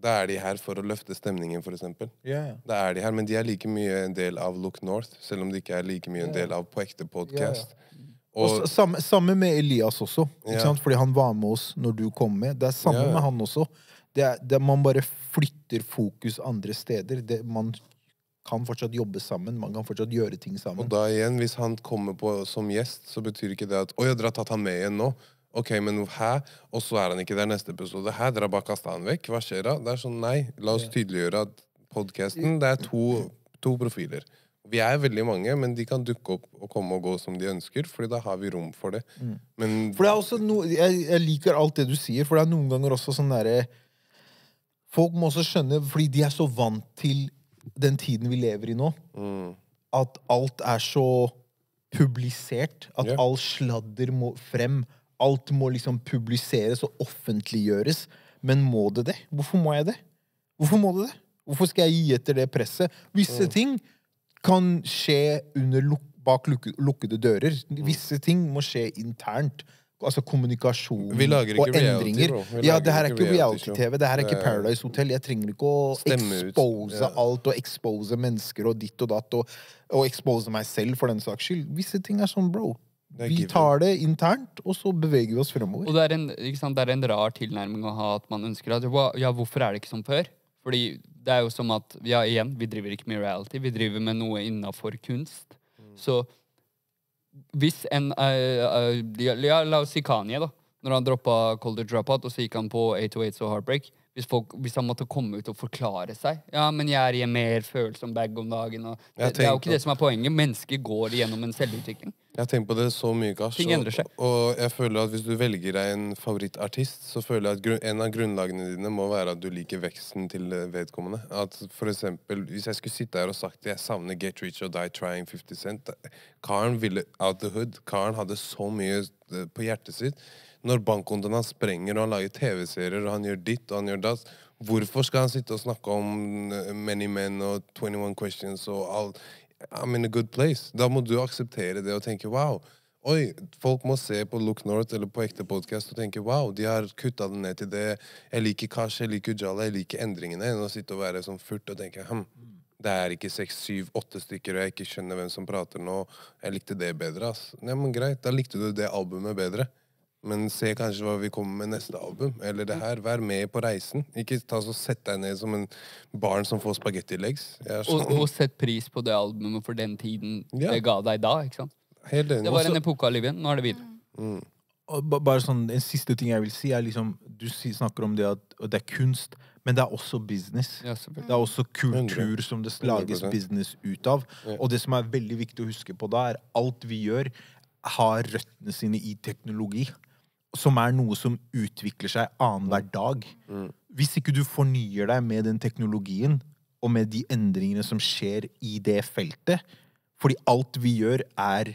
Da er de her for å løfte stemningen. Da er de her, men de er like mye en del av Look North, selv om de ikke er like mye en del av På ekte podcast. Og Og samme, samme med Elias også, fordi han var med oss når du kom med. Det er samme med han også. Det er, det er Man bare flytter fokus andre steder. Det, man kan fortsatt jobbe sammen, man kan fortsatt gjøre ting sammen. Og da igjen, hvis han kommer på som gjest, så betyr ikke det at Oi, dere har tatt han med igjen nå. Ok, men hæ? Og så er han ikke der neste episode. Hæ, dere har bare kasta han vekk? Hva skjer da? Det er sånn, nei. La oss tydeliggjøre at podkasten, det er to, to profiler. Vi er veldig mange, men de kan dukke opp og komme og gå som de ønsker, fordi da har vi rom for det. Mm. Men For det er også no, jeg, jeg liker alt det du sier, for det er noen ganger også sånn derre Folk må også skjønne, fordi de er så vant til den tiden vi lever i nå, mm, at alt er så publisert. At yeah. all sladder må frem. Alt må liksom publiseres og offentliggjøres. Men må det det? Hvorfor må jeg det? Hvorfor må det det? Hvorfor skal jeg gi etter det presset? Visse Mm. ting kan skje under luk bak luk lukkede dører. Mm. Visse ting må skje internt. Altså kommunikasjon og ikke reality, endringer. Ja, det her er ikke reality-TV. Det her er ikke Paradise Hotel. Jeg trenger ikke å Stemme expose Ja. alt og expose mennesker og ditt og datt og, og expose meg selv for den saks skyld. Visse ting er sånn, bro. Vi tar det internt, og så beveger vi oss fremover. Og det er, en, ikke sant, det er en rar tilnærming å ha at man ønsker at Ja, hvorfor er det ikke som før? Fordi det er jo som at Ja, igjen, vi driver ikke med reality. Vi driver med noe innafor kunst. Så hvis en uh, uh, ja, ja, La oss si Kanye, da. Når han droppa Colder Dropout, og så gikk han på 808s og Heartbreak. Hvis, folk, hvis han måtte komme ut og forklare seg Ja, men jeg er i en mer følsom bag om dagen. Og det, det er jo ikke det som er poenget. Mennesker går gjennom en selvutvikling. Jeg har tenkt på det så mye, Kars. Ting og- endrer seg. Og jeg føler at hvis du velger deg en favorittartist, så føler jeg at en av grunnlagene dine må være at du liker veksten til eh, vedkommende. At for eksempel, hvis jeg skulle sitte her og sagt jeg savner Get Rich or Die Trying 50 Cent Karen ville out the hood. Karen hadde så mye eh, på hjertet sitt. Når bankkontoen hans sprenger, og han lager TV-serier, og han gjør ditt og han gjør datt Hvorfor skal han sitte og snakke om eh, Many Men og 21 Questions og alt? I'm in a good place. Da må du akseptere det og tenke wow. Oi, folk må se på Look North eller på ekte podkast og tenke wow, de har kutta det ned til det. Jeg liker Kash, jeg liker Ujala, jeg liker endringene. Enn å sitte og være sånn furt og tenke hm, det er ikke seks, syv, åtte stykker, og jeg ikke skjønner hvem som prater nå. Jeg likte det bedre, ass. Nei, men greit, da likte du det albumet bedre. Men se kanskje hva vi kommer med neste album. Eller det her. Vær med på reisen. Ikke ta så Sett deg ned som en barn som får spagettilegs. Er Og, sånn, og sett pris på det albumet for den tiden Ja. det ga deg da. ikke sant? helt enig. Det var Også- en epoke av livet. Nå er det videre. mm. Og bare sånn, En siste ting jeg vil si, er liksom Du snakker om det at det er kunst, men det er også business. Ja. Det er også kultur som det lages 100%. business ut av. Ja. Og det som er veldig viktig å huske på da, er alt vi gjør, har røttene sine i teknologi. Som er noe som utvikler seg annenhver dag. Mm. Hvis ikke du fornyer deg med den teknologien og med de endringene som skjer i det feltet Fordi alt vi gjør, er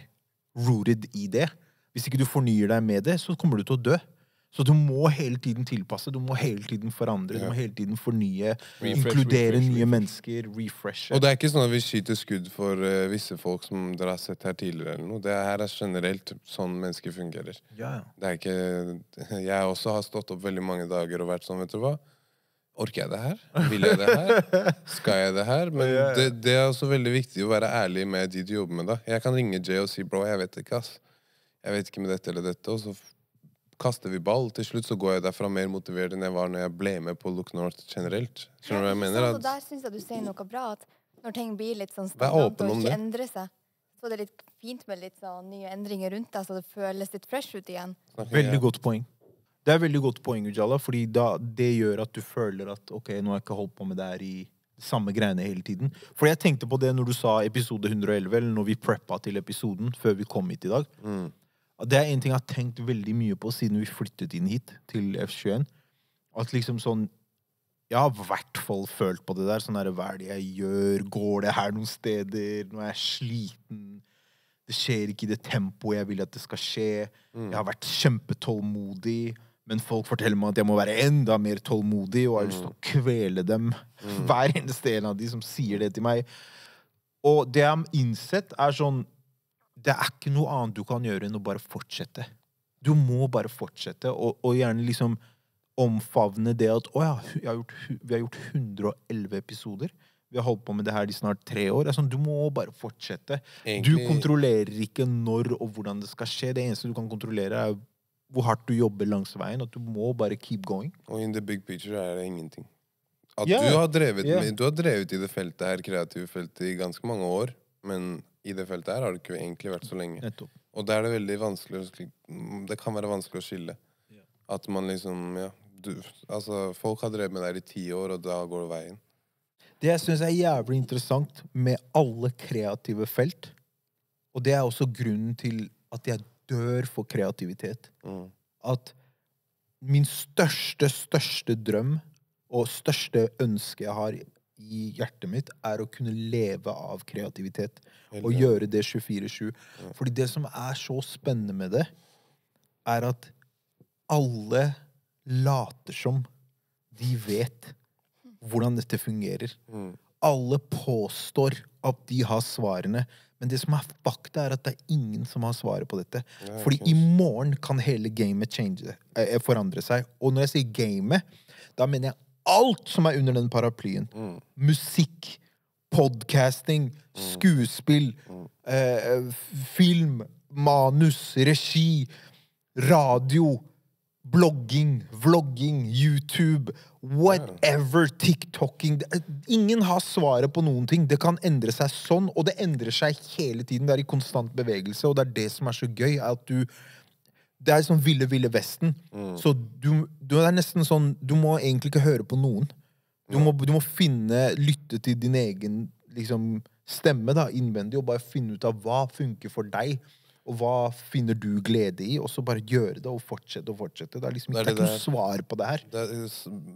rooted i det. Hvis ikke du fornyer deg med det, så kommer du til å dø. Så du må hele tiden tilpasse, du må hele tiden forandre, du må hele tiden fornye, Refresh, inkludere refresh, nye refresh. mennesker, refreshe. Og det er ikke sånn at vi skyter skudd for uh, visse folk som dere har sett her tidligere. eller noe. Det her er generelt sånn mennesker fungerer. Ja. Det er ikke Jeg også har stått opp veldig mange dager og vært sånn, vet du hva. Orker jeg det her? Vil jeg det her? Skal jeg det her? Men det, det er også veldig viktig å være ærlig med de du jobber med. da. Jeg kan ringe Jay og si bro, jeg vet ikke, ass. Jeg vet ikke med dette eller dette. Og så kaster vi ball. Til slutt så går jeg derfra mer motivert enn jeg var når jeg ble med på Look North generelt. Skjønner du hva jeg mener? At, der syns jeg du sier noe bra. At når ting blir litt sånn stagnant og ikke endrer seg, så er det litt fint med litt sånn nye endringer rundt deg, så det føles litt fresh ut igjen. Veldig godt poeng. Det er veldig godt poeng, Ujala, fordi da, det gjør at du føler at ok, nå har jeg ikke holdt på med det her i samme greiene hele tiden. For jeg tenkte på det når du sa episode 111, eller når vi preppa til episoden før vi kom hit i dag. Mm. Det er en ting jeg har tenkt veldig mye på siden vi flyttet inn hit til F21. At liksom sånn Jeg har i hvert fall følt på det der. Sånn der, Hva er det jeg gjør? Går det her noen steder? Nå er jeg sliten. Det skjer ikke i det tempoet jeg vil at det skal skje. Mm. Jeg har vært kjempetålmodig, men folk forteller meg at jeg må være enda mer tålmodig, og jeg har lyst til å kvele dem. Hver eneste en av de som sier det til meg. Og det jeg har innsett, er sånn Det er ikke noe annet du kan gjøre enn å bare fortsette. Du må bare fortsette, og, og gjerne liksom omfavne det at Å ja, har gjort, vi har gjort 111 episoder. Vi har holdt på med det her i snart tre år. Sånn, du må bare fortsette. Du kontrollerer ikke når og hvordan det skal skje. Det eneste du kan kontrollere, er hvor hardt du jobber langs veien. At du må bare keep going. Og in the big picture er det ingenting. At yeah. du, har drevet med, du har drevet i det feltet her, kreative feltet, i ganske mange år. Men i det feltet her har det ikke egentlig vært så lenge. Nettopp. Og da er det veldig vanskelig Det kan være vanskelig å skille. Ja. At man liksom Ja. Du, altså, folk har drevet med det her i ti år, og da går det veien. Det jeg syns er jævlig interessant med alle kreative felt, og det er også grunnen til at jeg dør for kreativitet, Mm. at min største, største drøm og største ønske jeg har i hjertet mitt, er å kunne leve av kreativitet. Og gjøre det 24-7. Fordi det som er så spennende med det, er at alle later som de vet hvordan dette fungerer. Mm. Alle påstår at de har svarene, men det som er fakta, er at det er ingen som har svaret på dette. Ja, Fordi i morgen kan hele gamet change, eh, forandre seg. Og når jeg sier gamet, da mener jeg alt som er under den paraplyen. Mm. Musikk, podcasting, skuespill, eh, film, manus, regi, radio, blogging, vlogging, YouTube, whatever, TikToking Ingen har svaret på noen ting. Det kan endre seg sånn, og det endrer seg hele tiden. Det er i konstant bevegelse, og det er det som er så gøy, er at du det er sånn ville, ville vesten. Så du, du er nesten sånn Du må egentlig ikke høre på noen. Du må, du må finne Lytte til din egen liksom, stemme da, innvendig, og bare finne ut av hva funker for deg. Og hva finner du glede i, og så bare gjøre det og fortsette og fortsette. Det er liksom Det er det ikke noe svar på det her. Det er,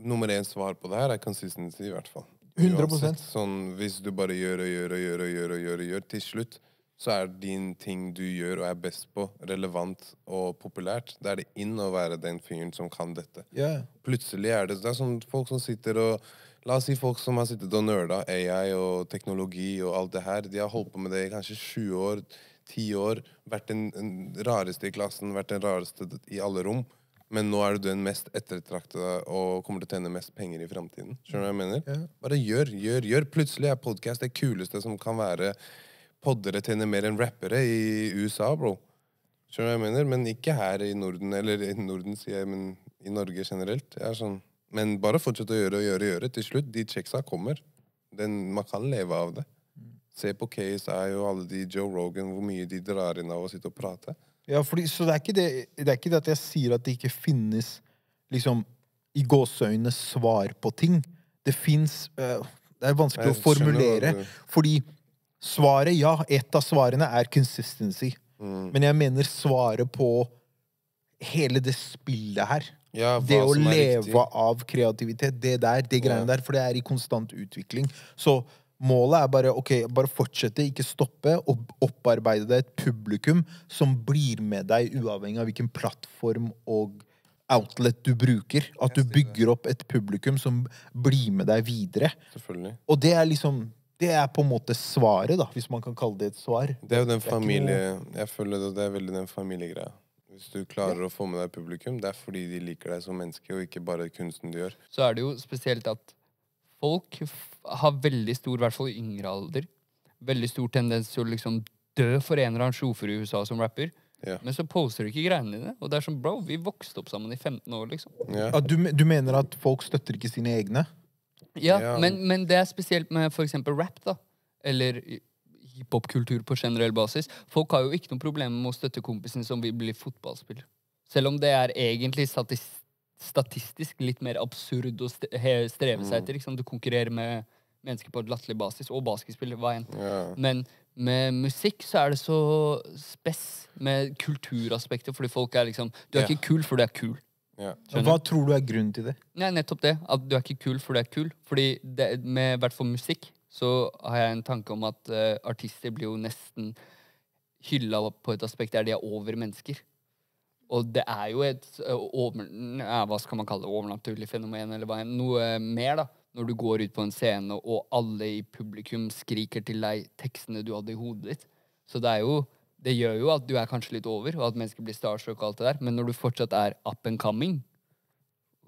nummer én svar på det her er consistency, i hvert fall. 100%. Uansett, Sånn, hvis du bare gjør og gjør og gjør og gjør, og gjør, og gjør til slutt så er din ting du gjør og er best på, relevant og populært. Da er det inn å være den fyren som kan dette. Yeah. Plutselig er det Det er sånn folk som sitter og La oss si folk som har sittet og nerda AI og teknologi og alt det her. De har holdt på med det i kanskje sju år, ti år. Vært den, den rareste i klassen, vært den rareste i alle rom. Men nå er du den mest ettertrakta og kommer til å tjene mest penger i framtiden. Skjønner du hva jeg mener? Yeah. Bare gjør, gjør, gjør. Plutselig er podkast det kuleste som kan være. Poddere tjener mer enn rappere i USA, bro. Skjønner du hva jeg mener? Men ikke her i Norden. Eller i Norden, sier jeg, men i Norge generelt. Er sånn. Men bare fortsett å gjøre og gjøre og gjøre. Til slutt, de checksa kommer. Den, man kan leve av det. Se på KSI og alle de Joe Rogan, hvor mye de drar inn av å sitte og prate. Ja, fordi, så det er, ikke det, det er ikke det at jeg sier at det ikke finnes liksom, i gåseøynene svar på ting. Det fins Det er vanskelig Jeg å formulere. Fordi svaret, ja, et av svarene er consistency. Mm. Men jeg mener svaret på hele det spillet her. Ja, Det å leve riktig. av kreativitet, det der, det greiene Ja. der, for det er i konstant utvikling. Så målet er bare ok, bare fortsette, ikke stoppe, og opparbeide deg et publikum som blir med deg uavhengig av hvilken plattform og outlet du bruker. At du bygger opp et publikum som blir med deg videre. Selvfølgelig. Og det er liksom Det er på en måte svaret, da, hvis man kan kalle det et svar. Det er jo den familie... Jeg føler det, det er veldig den familiegreia. Hvis du klarer å få med deg publikum, det er fordi de liker deg som menneske, og ikke bare kunsten du gjør. så er det jo spesielt at folk har veldig stor, i hvert fall i yngre alder, veldig stor tendens til å liksom dø for en eller annen sjofer i USA som rapper. Ja. Men så poster du ikke greiene dine. Og det er sånn, bro, vi vokste opp sammen i 15 år, liksom. Ja. Du, du mener at folk støtter ikke sine egne? Ja, Ja. Men, men det er spesielt med eksempel rap, da. Eller hiphopkultur på generell basis. Folk har jo ikke noe problem med å støtte kompisen som vil bli fotballspiller. Selv om det er egentlig statis statistisk litt mer absurd å streve seg Mm. etter. Liksom. Du konkurrerer med mennesker på et latterlig basis, og basketspiller, hva enn. Ja. Men med musikk så er det så spess med kulturaspektet, fordi folk er liksom Du er ikke kul, for du er kul. Ja. Hva tror du er grunnen til det? Nei, nettopp det. At du er ikke kul, for du er kul. Fordi det, med hvert fall musikk så har jeg en tanke om at uh, artister blir jo nesten hylla på et aspekt der de er over mennesker. Og det er jo et uh, over, ja, hva skal man kalle det, overnaturlig fenomen, eller hva enn. Noe mer, da. Når du går ut på en scene, og alle i publikum skriker til deg tekstene du hadde i hodet ditt. Så det er jo Det gjør jo at du er kanskje litt over, og at mennesker blir starstruck og alt det der. Men når du fortsatt er up and coming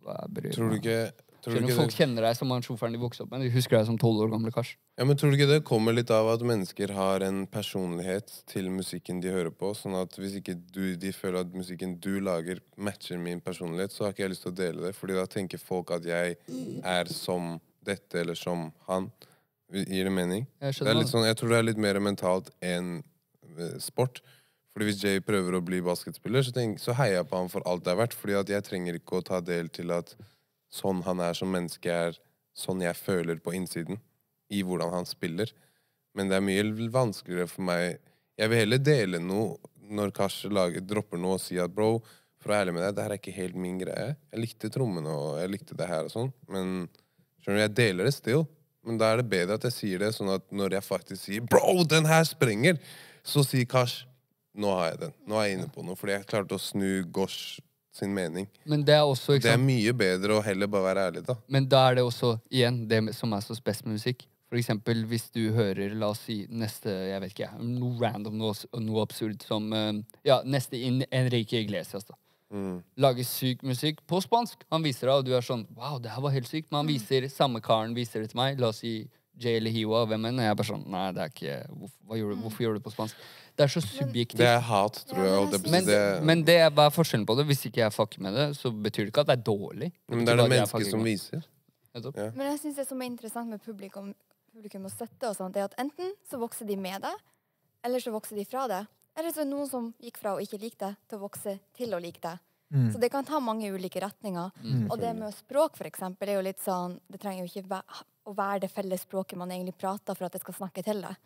hva bryr Tror du ikke, tror Skjønner, folk det, kjenner deg som han sjåføren de vokste opp med. De husker deg som tolv år gamle kars. ja, men tror du ikke det kommer litt av at mennesker har en personlighet til musikken de hører på? Sånn at hvis ikke du, de føler at musikken du lager, matcher min personlighet, så har ikke jeg lyst til å dele det. Fordi da tenker folk at jeg er som dette eller som han. Gir det mening? Jeg Det sånn, jeg tror det er litt mer mentalt enn sport. Fordi Hvis Jay prøver å bli basketspiller, så, tenk, så heier jeg på han for alt det er verdt. Fordi at jeg trenger ikke å ta del til at sånn han er som menneske, er sånn jeg føler på innsiden. I hvordan han spiller. Men det er mye vanskeligere for meg Jeg vil heller dele noe når Kash dropper noe og sier at bro, for å være ærlig med deg, det her er ikke helt min greie. Jeg likte trommene og jeg likte det her og sånn, men skjønner du, jeg deler det still. Men da er det bedre at jeg sier det, sånn at når jeg faktisk sier 'bro, den her sprenger', så sier Kash 'nå har jeg den'. Nå er jeg inne på noe. Fordi jeg klarte å snu Gosh sin mening. Men det er også ikke Det er mye bedre å heller bare være ærlig, da. Men da er det også, igjen, det som er så spes med musikk. For eksempel hvis du hører, la oss si, neste, jeg vet ikke, noe random, noe, noe absurd som eh, Ja, neste in Enrique Iglesias, da. Mm. Lager syk musikk på spansk. Han viser det, og du er sånn Wow, det her var helt sykt. Men han viser, samme karen viser det til meg. La oss si Jay Hiwa, hvem enn. Og jeg bare sånn Nei, det er ikke hvorfor, hva gjør du, hvorfor gjør du det på spansk? Det er så subjektivt. Det er hat, tror jeg. si. Men, det, men det er, hva er forskjellen på det? Hvis ikke jeg fucker med det, så betyr det ikke at det er dårlig. men det er det mennesket som viser. Ja. Men jeg synes det som er interessant med publikum, publikum og støtte, og sånt, er at enten så vokser de med deg, eller så vokser de fra deg. Eller så er det noen som gikk fra å ikke like deg, til å vokse til å like deg. Mm. Så det kan ta mange ulike retninger. Mm. Og det med språk, for eksempel, er jo litt sånn Det trenger jo ikke å være det felles språket man egentlig prater for at det skal snakke til deg.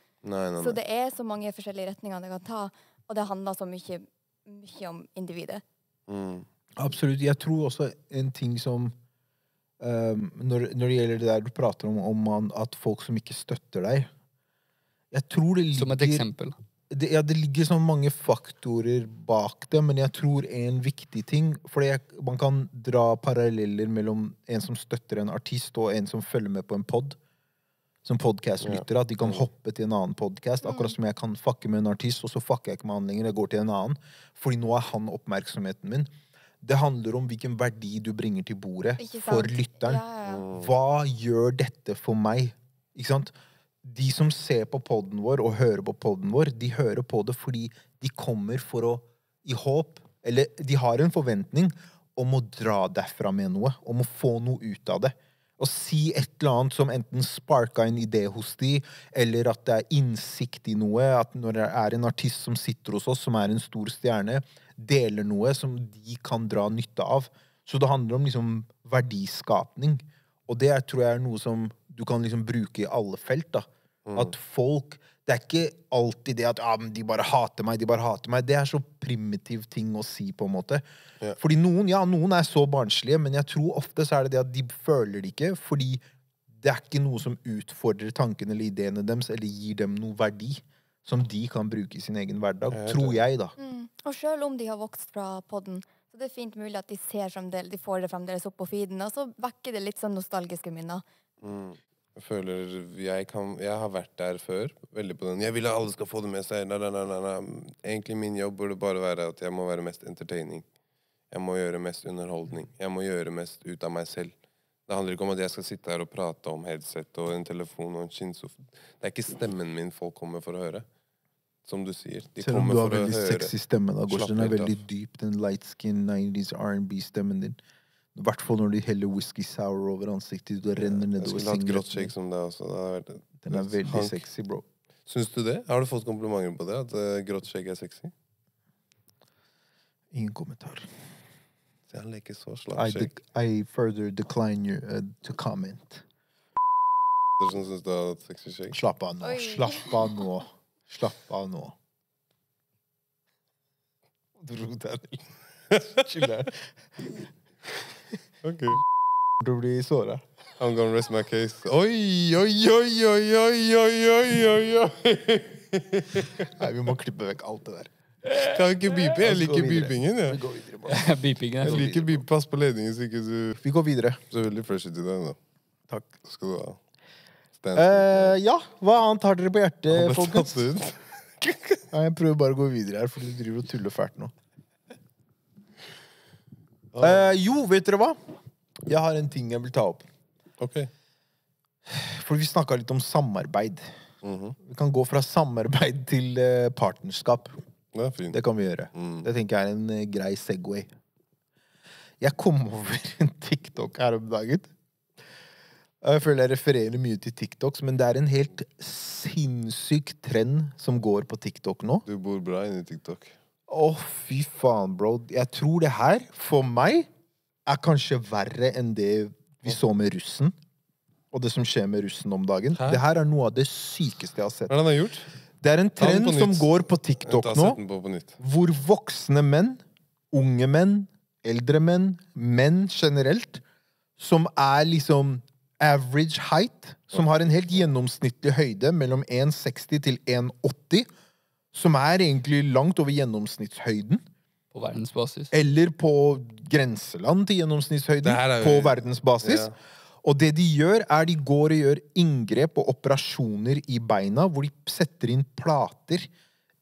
Så det er så mange forskjellige retninger det kan ta, og det handler så mye, mye om individet. Mm. Absolutt. Jeg tror også en ting som um, når, når det gjelder det der du prater om, om man, at folk som ikke støtter deg Jeg tror det ligger Som et eksempel. Det, ja, det ligger så mange faktorer bak det, men jeg tror en viktig ting For man kan dra paralleller mellom en som støtter en artist, og en som følger med på en pod. Som podkast-lyttere. At de kan Mm. hoppe til en annen podkast. Akkurat som jeg kan fucke med en artist, og så fucker jeg ikke med han lenger. Jeg går til en annen. Fordi nå er han oppmerksomheten min. Det handler om hvilken verdi du bringer til bordet for lytteren. Ja. Mm. Hva gjør dette for meg? Ikke sant? De som ser på podden vår og hører på podden vår, de hører på det fordi de kommer for å i håp Eller de har en forventning om å dra derfra med noe. Om å få noe ut av det. Å si et eller annet som enten sparka en idé hos de, eller at det er innsikt i noe. At når det er en artist som sitter hos oss, som er en stor stjerne, deler noe som de kan dra nytte av. Så det handler om liksom verdiskapning. Og det tror jeg er noe som du kan liksom bruke i alle felt. da. Mm. At folk Det er ikke alltid det at ja, men de bare hater meg, de bare hater meg. Det er så primitiv ting å si, på en måte. Ja. Fordi noen ja, noen er så barnslige, men jeg tror ofte så er det det at de føler det ikke, fordi det er ikke noe som utfordrer tankene eller ideene deres, eller gir dem noe verdi som de kan bruke i sin egen hverdag. Jeg Tror jeg, da. Mm. Og selv om de har vokst fra podden, så det er fint mulig at de ser fremdeles, de får det fremdeles opp på feeden, og så vekker det litt sånn nostalgiske minner. Mm. Jeg føler jeg kan Jeg har vært der før. Veldig på den. Jeg vil at alle skal få det med seg. Na, na, na. Egentlig min jobb burde bare være at jeg må være mest entertaining. Jeg må gjøre mest underholdning. Jeg må gjøre mest ut av meg selv. Det handler ikke om at jeg skal sitte her og prate om headset og en telefon og en skinsofa. Det er ikke stemmen min folk kommer for å høre. Som du sier. De Selv om du har veldig sexy stemme. da, Den er veldig dyp, den light skin 90s R&B-stemmen din. I hvert fall når du heller whisky sour over ansiktet ditt og renner nedover også. Det Den er veldig hank. sexy, bro. Syns du det? Har du fått komplimenter på det? At eh, grått skjegg er sexy? Ingen kommentar. Så han leker så I, slapp I further decline you, uh, to comment. Hvordan syns du har hatt sexy skjegg? Slapp av nå. Oi. Slapp av nå. Slapp av nå. Ro deg ned. Chill. Ok. Du blir såra. I'm gonna rest my case. Oi, oi, oi, oi, oi, oi, oi, oi, oi. Nei, vi må klippe vekk alt det der. Kan vi ikke beepe? Jeg liker beepingen. Ja. Vi går videre, bare. Beepingen Jeg er liker beep. Pass på ledningen, så ikke du Vi går videre. Så veldig fresh ut i dag, da. Takk. Skal du ha. Stand. Eh, ja, hva annet har dere på hjertet, folkens? Ja, jeg prøver bare å gå videre her, for du driver og tuller fælt nå. Eh, jo, vet dere hva? Jeg har en ting jeg vil ta opp. Ok. For vi snakka litt om samarbeid. Mhm. Vi kan gå fra samarbeid til eh, partnerskap. Det er fint. Det kan vi gjøre. Mm. Det tenker jeg er en eh, grei Segway. Jeg kom over en TikTok her om dagen. Jeg føler jeg refererer mye til TikToks, men det er en helt sinnssyk trend som går på TikTok nå. Du bor bra inni TikTok. Å, fy faen, bro. Jeg tror det her, for meg, er kanskje verre enn det vi så med russen. Og det som skjer med russen om dagen. Hæ? Det her er noe av det sykeste jeg har sett. Hva er det han har gjort? Det er en trend som går på TikTok nå, på på hvor voksne menn, unge menn, eldre menn, menn generelt, som er liksom average height, som har en helt gjennomsnittlig høyde mellom 1,60 til 1,80, som er egentlig langt over gjennomsnittshøyden, på verdensbasis. eller på grenseland til gjennomsnittshøyden jo- på verdensbasis. Ja. Og det de gjør, er de går og gjør inngrep og operasjoner i beina, hvor de setter inn plater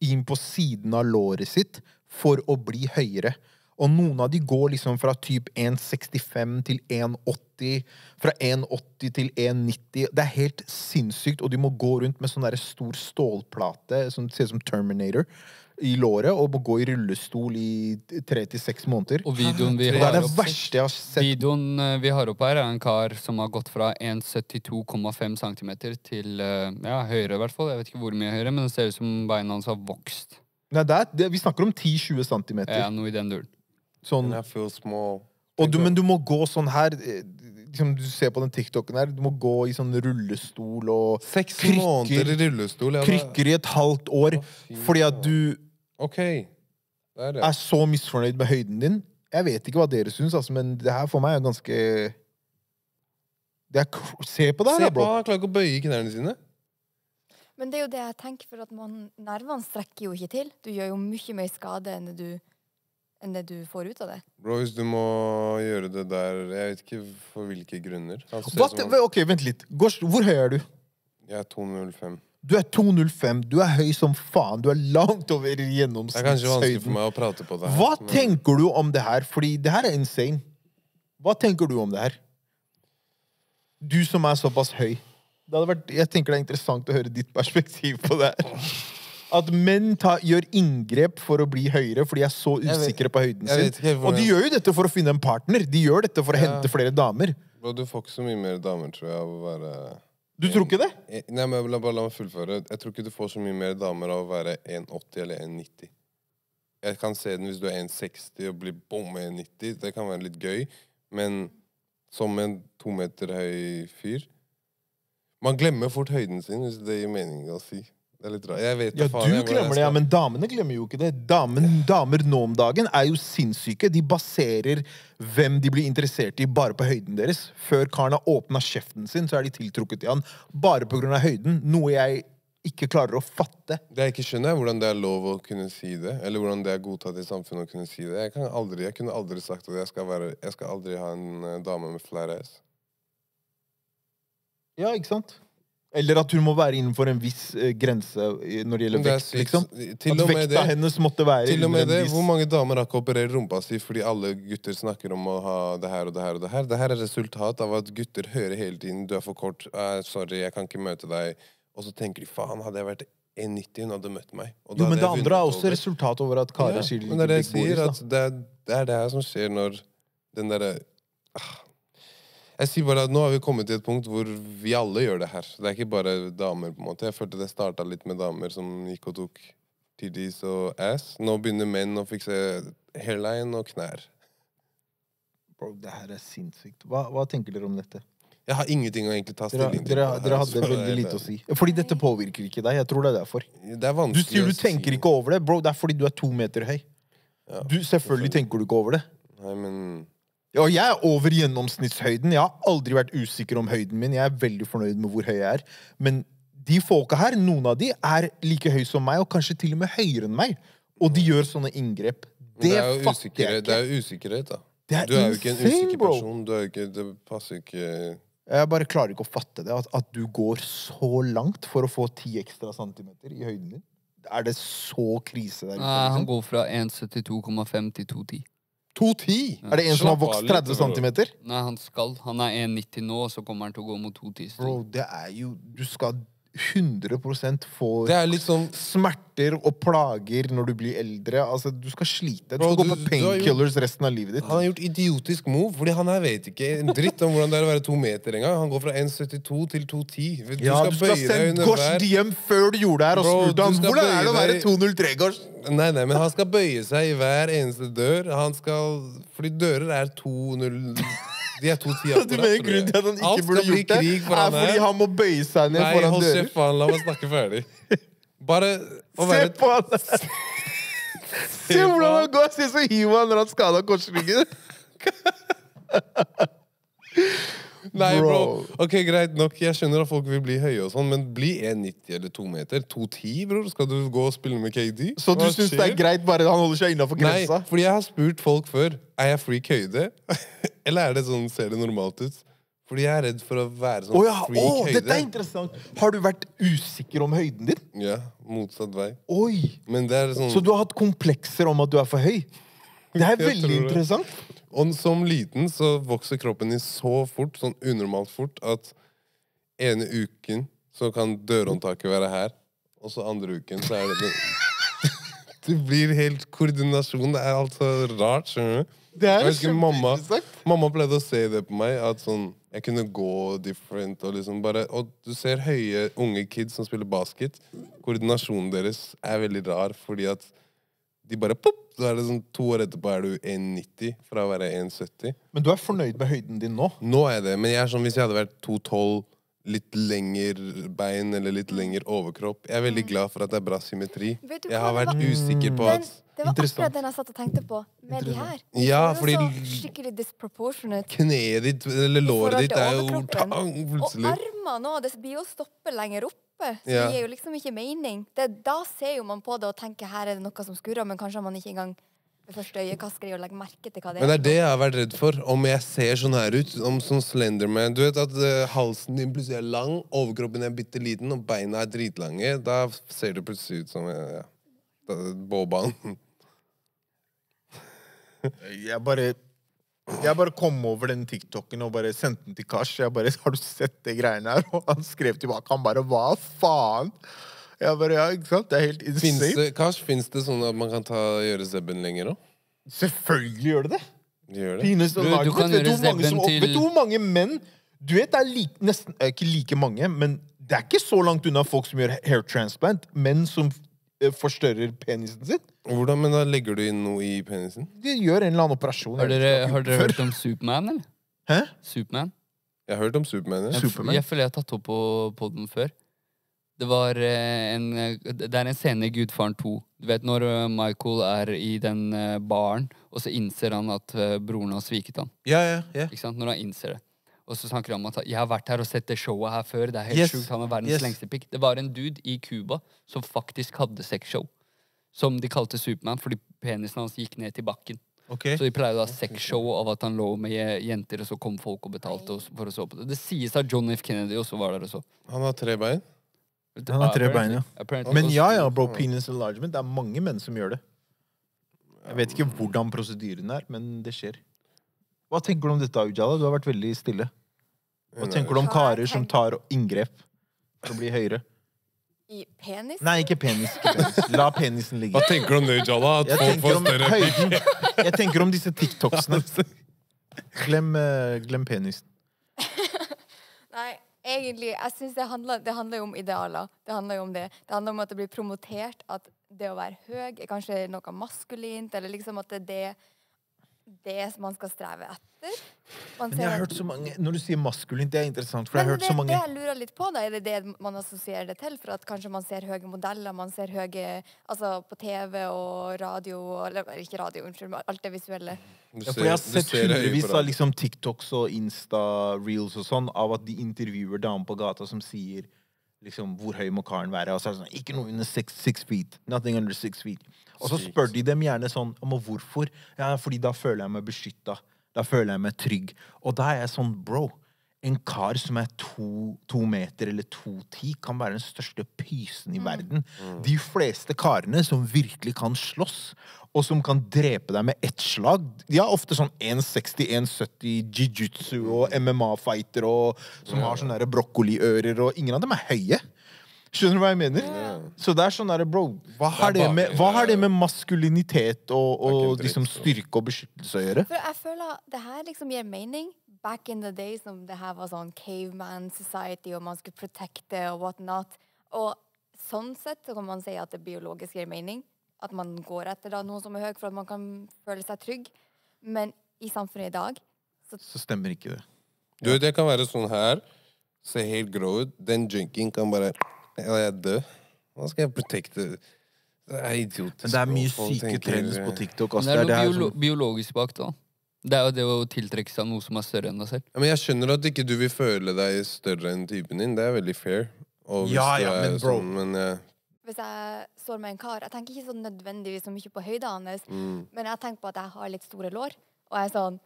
inn på siden av låret sitt for å bli høyere. Og noen av de går liksom fra typ 1,65 til 1,80, fra 1,80 til 1,90. Det er helt sinnssykt, og de må gå rundt med sånn stor stålplate som ser ut som Terminator i låret, og må gå i rullestol i tre til seks måneder. Og videoen vi har, det det opp, videoen eh, vi har opp her, er en kar som har gått fra 1,72,5 cm til eh, ja, høyere, i hvert fall. Jeg vet ikke hvor mye høyere, men det ser ut som beina hans har vokst. Nei, det er, vi snakker om 10-20 cm. Ja, noe i den duren. Sånn, And I feel small. og du, men du må gå sånn her eh, liksom, Du ser på den TikToken her. Du må gå i sånn rullestol og Seks krykker- måneder i rullestol. krykker i et halvt år Å, fordi at du okay. Det er det. er så misfornøyd med høyden din. Jeg vet ikke hva dere syns, altså, men det her for meg er ganske det er, Se på det her, Se da, på han klarer ikke å bøye knærne sine. Men det er jo det jeg tenker, for at man, nervene strekker jo ikke til. Du gjør jo mye mer skade enn du, enn det du får ut av det. Bro, hvis du må gjøre det der Jeg vet ikke for hvilke grunner. Han som han- ok, vent litt. Hvor høy er du? Jeg er 2,05. Du er 2,05. Du er høy som faen. Du er langt over Det er kanskje vanskelig gjennomsnittshøyden. for meg å prate på det her. Hva men- tenker du om det her? Fordi det her er insane. Hva tenker du om det her? Du som er såpass høy. Det hadde vært, jeg tenker det er interessant å høre ditt perspektiv på det her. At menn ta, gjør inngrep for å bli høyere, fordi de er så usikre på høyden sin. Og de gjør jo dette for å finne en partner. De gjør dette for å Ja. hente flere damer. Bro, du får ikke så mye mer damer, tror jeg, av å være Du tror ikke det? En, Nei, men la, bare la meg fullføre. Jeg tror ikke du får så mye mer damer av å være 1,80 eller 1,90. Jeg kan se den hvis du er 1,60 og blir bom 1,90. Det kan være litt gøy. Men som en to meter høy fyr Man glemmer fort høyden sin, hvis det gir mening å si. Vet Ja, faen, du glemmer det, ja, men damene glemmer jo ikke det. Damen, damer nå om dagen er jo sinnssyke. De baserer hvem de blir interessert i, bare på høyden deres. Før karen har åpna kjeften sin, så er de tiltrukket i han bare pga. høyden. Noe jeg ikke klarer å fatte. Det jeg ikke skjønner, er hvordan det er lov å kunne si det. Eller hvordan det er godtatt i samfunnet å kunne si det. Jeg, kan aldri, jeg kunne aldri sagt at jeg skal, være, jeg skal aldri ha en eh, dame med flere ass. Ja, ikke sant? Eller at hun må være innenfor en viss eh, grense eh, når det gjelder er vekt, liksom. At vekta det. hennes måtte være Til og med det, Hvor mange damer har ikke operert rumpa si fordi alle gutter snakker om å ha det her og det her og det her? Det her er resultat av at gutter hører hele tiden 'du er for kort', eh, 'sorry, jeg kan ikke møte deg', og så tenker de 'faen, hadde jeg vært 1,90 hun hadde møtt meg'. Jo, men det andre er også over. resultat over at karer Ja, sier Men det er det jeg sier, at det det er det her som skjer når den derre ah. Jeg sier bare at nå har vi kommet til et punkt hvor vi alle gjør det her. Det er ikke bare damer, på en måte. Jeg følte det starta litt med damer som gikk og tok titties og ass. Nå begynner menn å fikse hairline og knær. Bro, det her er sinnssykt. Hva, hva tenker dere om dette? Jeg har ingenting å egentlig ta stilling til. dere, dere, dere hadde så veldig lite å si. Fordi dette påvirker ikke deg. Jeg tror det er derfor. Det er Du sier du tenker si. ikke over det. Bro, det er fordi du er to meter høy. Ja, Du, selvfølgelig tenker du ikke over det. Nei, men Ja, jeg er over gjennomsnittshøyden. Jeg har aldri vært usikker om høyden min. Jeg er veldig fornøyd med hvor høy jeg er. Men de folka her, noen av de er like høy som meg, og kanskje til og med høyere enn meg. Og de gjør sånne inngrep. Det, det er fatter jeg usikkerhet, det er jo usikkerhet, da. Det er Du er jo ikke en usikker bro. person. Du er ikke, det passer ikke Jeg bare klarer ikke å fatte det. At, at du går så langt for å få ti ekstra centimeter i høyden din. Er det så krise der ute? Nei, han Liksom? går fra 1,72,5 til 2,10. 2,10! Er det en som har vokst 30 cm? centimeter? Nei, han skal. Han er 1,90 nå, og så kommer han til å gå mot 2,10. Bro, det er jo Du skal 100% få Det er litt sånn smerter og plager når du blir eldre. Altså, Du skal slite. Du Bro, skal gå på painkillers resten av livet ditt. Han har gjort idiotisk move, fordi han her vet ikke en dritt om hvordan det er å være to meter engang. Han går fra 1,72 til 2,10. Du Ja, du skal bøye deg under hver DM før du gjorde det her, og spurte han hvordan er det å være 203, Gors? Nei, nei, men han skal bøye seg i hver eneste dør. Han skal Fordi dører er 2,0 De er 2,10 Du mener grunnen til at han ikke burde gjort det, er han fordi han må bøye seg ned Nei, foran hold dører? kjeft, faen. La meg snakke ferdig. Bare å Se på han! Se hvordan han går! Se så hiv han når han skada korsryggen. Nei, bro. Ok, Greit nok, jeg skjønner at folk vil bli høye, og sånn, men bli 1,90 eller 2 meter. 2,10, bror? Skal du gå og spille med KD? Så du syns det er greit bare han holder seg innafor Nei, fordi jeg har spurt folk før Er jeg freak høyde. eller er det sånn, ser det normalt ut? Fordi jeg er redd for å være sånn oh, ja, freak oh, høyde. dette er interessant. Har du vært usikker om høyden din? Ja, motsatt vei. Oi! Men det sånn Så du har hatt komplekser om at du er for høy? Det er veldig interessant. Og som liten så vokser kroppen din så fort, sånn unormalt fort, at ene uken så kan dørhåndtaket være her, og så andre uken så er det det Det blir helt koordinasjon. Det er alt så rart, skjønner du. Det er Jeg husker mamma, mamma pleide å se det på meg, at sånn jeg kunne gå different og liksom bare Og du ser høye, unge kids som spiller basket. Koordinasjonen deres er veldig rar, fordi at de bare pop, Så er det sånn to år etterpå er du 1,90 fra å være 1,70. Men du er fornøyd med høyden din nå? Nå er jeg det, men jeg er sånn hvis jeg hadde vært 2,12, litt lengre bein eller litt lengre overkropp Jeg er veldig glad for at det er bra symmetri. Jeg har vært usikker på at det var akkurat den jeg satt og tenkte på med de her. Ja, Det fordi skikkelig disproportionate. kneet ditt eller låret ditt er jo tang, plutselig. Og armene òg. Det blir jo stoppet lenger oppe. Så det gir jo liksom ikke mening. Det, da ser jo man på det og tenker her er det noe som skurrer, men kanskje man ikke engang ved første øyekast greier å legge merke til hva det Men det er det jeg har vært redd for. Om jeg ser sånn her ut, om sånn Slenderman Du vet at eh, halsen din plutselig er lang, overkroppen er bitte liten, og beina er dritlange. Da ser du plutselig ut som eh, ja, da- Boban. Jeg bare jeg bare kom over den TikToken og bare sendte den til Kash. Jeg bare, Har du sett det greiene her? Og han skrev tilbake. Han bare Hva faen? Jeg bare, ja, ikke sant? Det er helt Fins insane. det, Kash, finnes det sånn at man kan ta, gjøre zebben lenger òg? Selvfølgelig gjør det det. De gjør det. Penis Du- du kan vet, gjøre zebben til- vet du hvor mange menn Du vet, det er like, nesten, eh, ikke like mange, men det er ikke så langt unna folk som gjør hair transplant. Menn som eh, forstørrer penisen sin. Hvordan, men da legger du inn noe i penisen? De gjør en eller annen operasjon. Har dere, har dere hørt om Superman, eller? Hæ? Superman? Jeg har hørt om Superman. Ja. Superman? jeg føler jeg har tatt opp på, på den før. Det var eh, en eh, Det er en scene i Gudfaren 2. Du vet når eh, Michael er i den baren, og så innser han at broren har sviket han. Ja, ja, ja. Ikke sant? Når han innser det. Og så snakker han om at jeg har vært her og sett det showet her før. Det er helt Yes. sjukt. Han har verdens Yes. lengste pikk. Det var en dude i Cuba som faktisk hadde sexshow. Som de kalte Superman fordi penisen hans gikk ned til bakken. Okay. Så de pleide å ha sexshow av at han lå med jenter, og så kom folk og betalte for å så på det. Det sies at John F. Kennedy også var der og så. Han har tre bein. Han har tre bein, ja. Men ja, ja, bro, penis enlargement. Det er mange menn som gjør det. Jeg vet ikke hvordan prosedyren er, men det skjer. Hva tenker du om dette, Ujala? Du har vært veldig stille. Hva tenker du om karer som tar inngrep for å bli høyere? I penis? Nei, ikke penis. Ikke penis. La penisen ligge. Hva tenker du om det, Ujala? At Jeg folk tenker får om større høyden. Jeg tenker om disse TikToksene. Glem, eh, glem penisen. Nei, egentlig, jeg synes det handler, det handler jo om idealer. Det handler jo om det. Det handler om at det blir promotert at det å være høy er kanskje noe maskulint, eller liksom at det er det, det som man skal streve etter. Man Men jeg har hørt så mange Når du sier maskulint, det er interessant, for jeg har har det, hørt så mange det jeg lurer litt på, da, er det det man assosierer det til? For at kanskje man ser høye modeller, man ser høye Altså på TV og radio Eller ikke radio, unnskyld, men alt det visuelle. Ser, Ja, for jeg har sett hundrevis av liksom, TikToks og Insta-reels og sånn av at de intervjuer damer på gata som sier liksom, hvor høy må karen være. Og så er det sånn, ikke noe under six, six feet. Nothing under six feet. Og så spør de dem gjerne sånn om hvorfor? Ja, fordi da føler jeg meg beskytta. Da føler jeg meg trygg. Og da er jeg sånn, bro. En kar som er to, to meter eller to ti, kan være den største pysen i verden. De fleste karene som virkelig kan slåss, og som kan drepe deg med ett slag De har ofte sånn 1,60-1,70 jiu-jitsu og MMA-fighter og som har sånne brokkoliører, og ingen av dem er høye. Skjønner du hva jeg mener? Så det er sånn derre, bro Hva har Det det med, hva har det med maskulinitet og, og liksom styrke og beskyttelse å gjøre? For jeg føler det her liksom gir mening. Back in the days når det her var sånn caveman society, og man skulle protecte og whatnot. Og sånn sett så kan man si at det biologisk gir mening. At man går etter da noen som er høy, for at man kan føle seg trygg. Men i samfunnet i dag Så stemmer ikke det. Du jeg kan være sånn her, se helt grå ut. Den junkien kan bare jeg er død. Hva skal jeg protecte? Det er idiotisk. Men det er mye syke trends på TikTok. Men det er noe det biolo biologisk bak da. Det er jo det å tiltrekke seg noe som er større enn deg selv. Ja, men jeg skjønner at ikke du vil føle deg større enn typen din. Det er veldig fair. Og hvis Ja, ja, er men bro. Sånn, men eh, Hvis jeg står med en kar Jeg tenker ikke så nødvendigvis så mye på høyden hans, mm. men jeg tenker på at jeg har litt store lår. Og jeg er sånn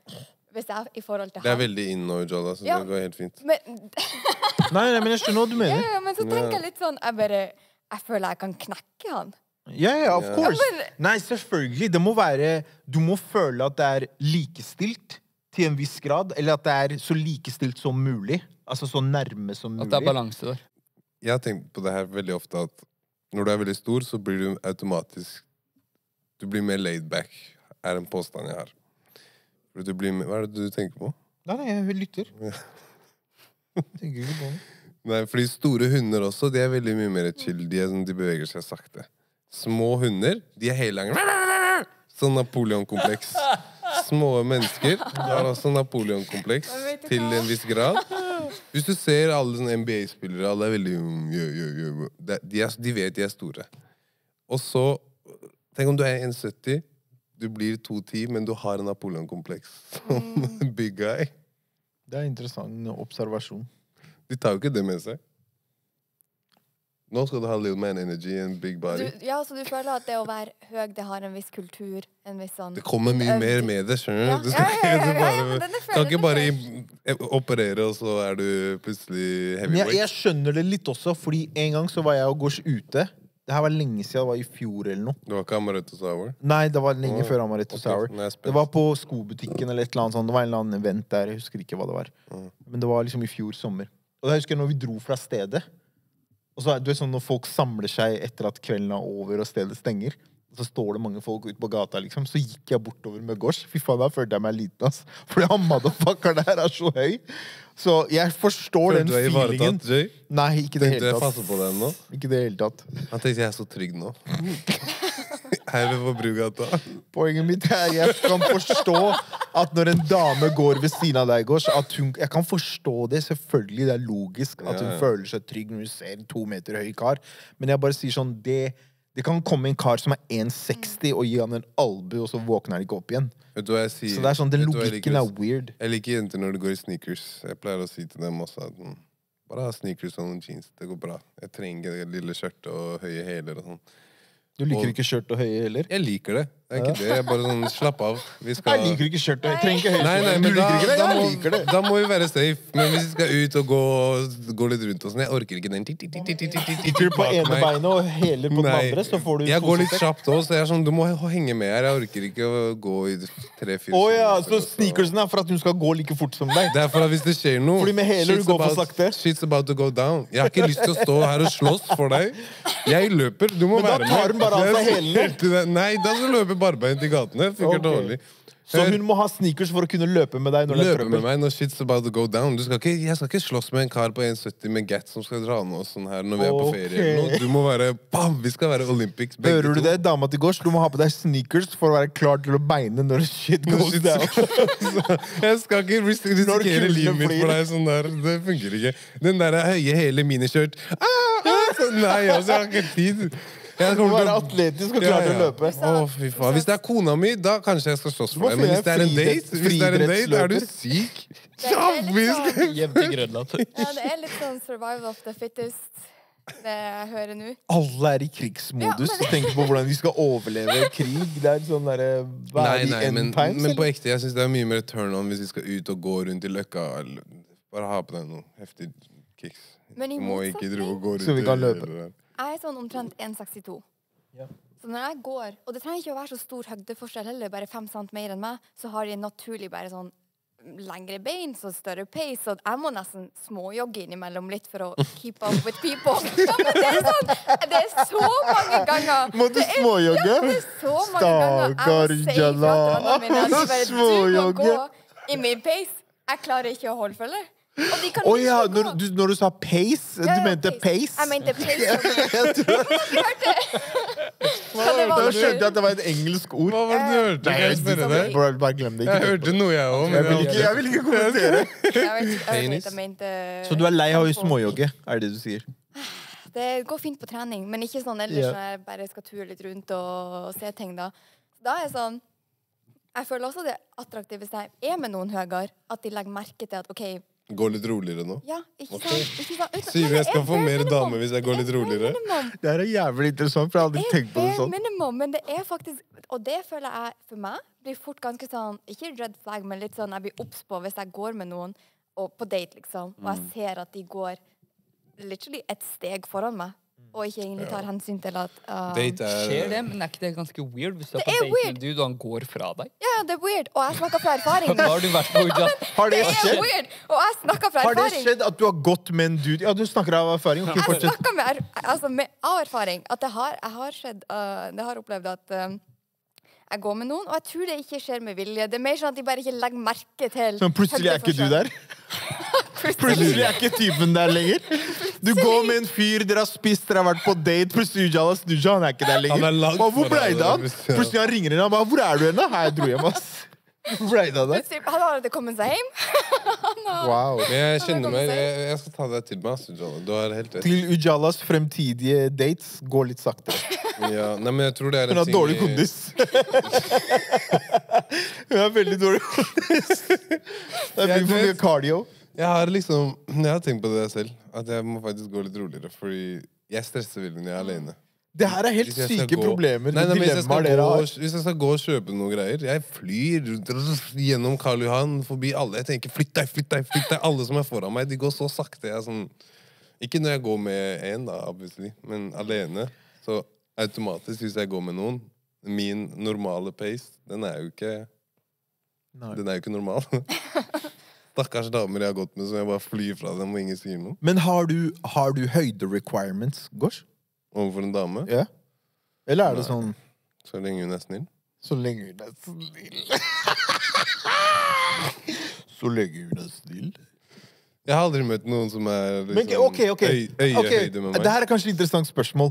Hvis jeg i forhold til Det er han veldig in nå, Jalla, så Ja. det går helt fint. men, Nei, nei, men jeg skjønner hva du mener. ja, men så tenker jeg litt sånn Jeg bare Jeg føler jeg kan knekke han. Ja, ja, of course. Ja, men- Nei, selvfølgelig. Det må være Du må føle at det er likestilt til en viss grad. Eller at det er så likestilt som mulig. Altså så nærme som mulig. At det er balanse der. Jeg har tenkt på det her veldig ofte at når du er veldig stor, så blir du automatisk Du blir mer laid back, er en påstand jeg har. Du blir mer, Hva er det du tenker på? Nei, nei, jeg lytter. Ja. Tenker ikke på det. Nei, fordi store hunder også, de er veldig mye mer chill. De, er sånn, de beveger seg sakte. Små hunder, de er hele gangen Sånn Napoleon-kompleks. Små mennesker har også Napoleon-kompleks til en viss grad. Hvis du ser alle sånne NBA-spillere, alle er veldig mm. De, de, er, de vet de er store. Og så Tenk om du er 1,70, du blir 2,10, men du har en Napoleon-kompleks. Som big guy. Det er en interessant observasjon. De tar jo ikke det med seg. Nå skal du ha little man energy and big Du, body. ja, så du føler at det å være høy, det har en viss kultur? En viss sånn Det kommer mye mer med det, skjønner Ja, du? Du ja, skal ja, du bare, kan ikke bare operere, og så er du plutselig heavyweight. jeg skjønner det litt også, fordi en gang så var jeg og gårs ute. Det her var lenge siden, det var i fjor eller noe. Det var ikke Amaretto Sour? Nei, det var lenge oh, før Amaretto okay. Sour. Det var på skobutikken eller et eller annet sånt. Det var en eller annen event der. Jeg husker ikke hva det var. Mm. Men det var liksom i fjor sommer. Og da husker jeg når vi dro fra stedet. Og så er det sånn når folk samler seg etter at kvelden er over og stedet stenger. Så står det mange folk ute på gata, liksom. Så gikk jeg bortover med gårds. Fy faen, da følte jeg meg liten, ass. Fordi han motherfuckeren der er så høy. Så jeg forstår Følte den du deg feelingen. ivaretatt, Jøy? Nei, ikke det Tenkte hele jeg tatt. passer på deg nå? Ikke det hele tatt. Han tenkte jeg er så trygg nå. Her på Brugata. Poenget mitt er jeg kan forstå at når en dame går ved siden av deg, Gårds, at hun Jeg kan forstå det, selvfølgelig. Det er logisk at hun Ja, føler seg trygg når hun ser en to meter høy kar. Men jeg bare sier sånn det, det kan komme en kar som er 1,60 og gi han en albu, og så våkner han ikke opp igjen. Vet du hva jeg sier? Så det er sånn, Den logikken er weird. Jeg liker jenter når de går i sneakers. Jeg pleier å si til dem også at mm, bare ha sneakers og noen jeans. Det går bra. Jeg trenger det lille skjørtet og høye hæler og sånn. Du liker Og- ikke skjørt og høye heller? Jeg liker det. Det er ikke det. Bare sånn Slapp av. Vi skal Jeg liker ikke skjørt Jeg. Trenger ikke høye Nei, nei, men da, da, må, da må vi være safe. Men hvis vi skal ut og gå, gå litt rundt og sånn Jeg orker ikke den Sitter du på ene beinet og heler på den Nei. andre, så får du Jeg går litt kjapt òg, så jeg er sånn Du må henge med her. Jeg orker ikke å gå i tre-fire Å ja, så sneakersen er for at hun skal gå like fort som deg? Det er for at hvis det skjer noe Fordi med hæler, du går for sakte. Shit's about to go down. Jeg har ikke lyst til å stå her og slåss for deg. Jeg løper. Du må Men da være med. tar hun bare av seg hælene. Nei, da skal du løpe barbeint i gatene. Funker dårlig. Så hun må ha sneakers for å kunne løpe med deg når det Løpe med meg når shit's about to go down. Du skal ikke, jeg skal ikke slåss med en kar på 1,70 med Gat som skal dra med oss sånn her når vi er på ferie. eller Du må være bam! Vi skal være Olympics, begge Hører du to. det, dama til gårds? Du må ha på deg sneakers for å være klar til å beine når shit goes shit- down. jeg skal ikke ris risikere livet mitt for deg sånn der. Det funker ikke. Den der høye, hele miniskjørt ah, ah, Nei, altså, jeg har ikke tid. Jeg Du må kommer til være atletisk og klar til å løpe. Å, fy faen. Hvis det er kona mi, da kanskje jeg skal slåss for deg. Men hvis det er en date, hvis det er, en date er du syk? Ja, sånn- Hjem til Grønland. Ja, det er litt sånn survival of the fittest, det jeg hører nå. Alle er i krigsmodus og tenker på hvordan de skal overleve krig. Det er sånn der, Hva Nei, er de nei, men, times? men på ekte, jeg syns det er mye mer turn on hvis vi skal ut og gå rundt i løkka. eller Bare ha på deg noe heftig kicks. Men i Du må ikke dro og gå rundt Så vi kan løpe. Jeg er sånn omtrent 1,62. Ja. Så når jeg går, og det trenger ikke å være så stor høgdeforskjell heller, bare fem cent mer enn meg, så har de naturlig bare sånn lengre bein, så større pace, så jeg må nesten småjogge innimellom litt for å keep up with people. Ja, men det er sånn, det er så mange ganger. Må du småjogge? Ja, det er så mange ganger. Jeg må si ifra til Jalla. vennene mine at de bare, du må Småjogge. gå i min pace. Jeg klarer ikke å holde følge. Og de kan Å ikke ja, når du, når du sa pace, Ja, du ja, mente pace? Jeg mente pace. Jeg tror- det Da skjønte jeg at det var et engelsk ord. Hva var det du hørte? Nei, jeg jeg, deg? Bare, bare glem det. Jeg hørte noe, jeg òg. jeg vil ikke, jeg vil ikke kommentere. Jeg jeg jeg Så du er lei av å småjogge, er det du sier? Det går fint på trening, men ikke sånn ellers når jeg bare skal ture litt rundt og se ting. Da Da er jeg sånn Jeg føler også det er attraktivt hvis jeg er med noen høyere, at de legger merke til at OK, Gå litt roligere nå. ja, ikke sant? Ikke sant? Sier vi jeg skal få mer damer hvis jeg går litt roligere? Det er jævlig interessant, for jeg har aldri tenkt på det sånn. minimum, men det er faktisk Og det føler jeg for meg blir fort ganske sånn Ikke red flag, men litt sånn jeg blir obs på hvis jeg går med noen og på date, liksom, og jeg ser at de går literally et steg foran meg, og ikke egentlig tar hensyn til at uh, Date Skjer er det, men er ikke det ganske weird hvis du er på date med weird. en dude og han går fra deg? Ja, ja, det er weird, og jeg snakker fra erfaring. Da har du vært på ja, Har det Det er skjedd? weird, og jeg snakker fra Har det skjedd at du har gått med en dude Ja, du snakker av erfaring. Okay, Jeg snakker med, er, altså med, av erfaring at det har, jeg har skjedd uh, Det har opplevd at um, jeg går med noen, og jeg tror det ikke skjer med vilje. Det er mer sånn at de bare ikke legger merke til Sånn, plutselig er ikke du der. Plutselig er ikke typen der lenger. Du går med en fyr, dere har spist, dere har vært på date. Plutselig Ujala snur seg, han er ikke der lenger. Han er langt Hva, hvor foran ble det av han? plutselig. Han ringer henne. Han bare 'Hvor er du hen?' da?» «Hei, Jeg dro hjem, ass. Hvor ble det av deg? Han har aldri kommet seg hjem. Wow. Men jeg kjenner meg jeg, jeg skal ta deg til meg, Ujala. Du har helt rett. Til Ujalas fremtidige dates, gå litt saktere. Ja, nei, men jeg tror det er Hun har dårlig i- kondis. Hun har veldig dårlig kondis. Det er mye cardio. Jeg har liksom Jeg har tenkt på det selv. At jeg må faktisk gå litt roligere. Fordi jeg stresser veldig når jeg er alene. Det her er helt Hvis jeg skal syke gå- problemer. Nei, nei, men hvis, jeg skal dilemmaer dere gå, har. hvis jeg skal gå og kjøpe noen greier Jeg flyr rundt- gjennom Karl Johan, forbi alle. Jeg tenker 'flytt deg, flytt deg', flytt deg. Alle som er foran meg, de går så sakte. Jeg er sånn Ikke når jeg går med én, da, obviously, men alene. Så automatisk, hvis jeg går med noen Min normale pace, den er jo ikke Nei. Den er jo ikke normal. Stakkars damer jeg har gått med, som jeg bare flyr fra dem og ingen sier noe. Men har du, har du høyde-requirements, Gosh? Overfor en dame. Ja? Eller er det Nei. sånn Så lenge hun er snill. Så lenge hun er snill. Så lenge hun er snill. Jeg har aldri møtt noen som er liksom, Men ok, ok. øy- øyehøyde med meg. Det her er kanskje et interessant spørsmål.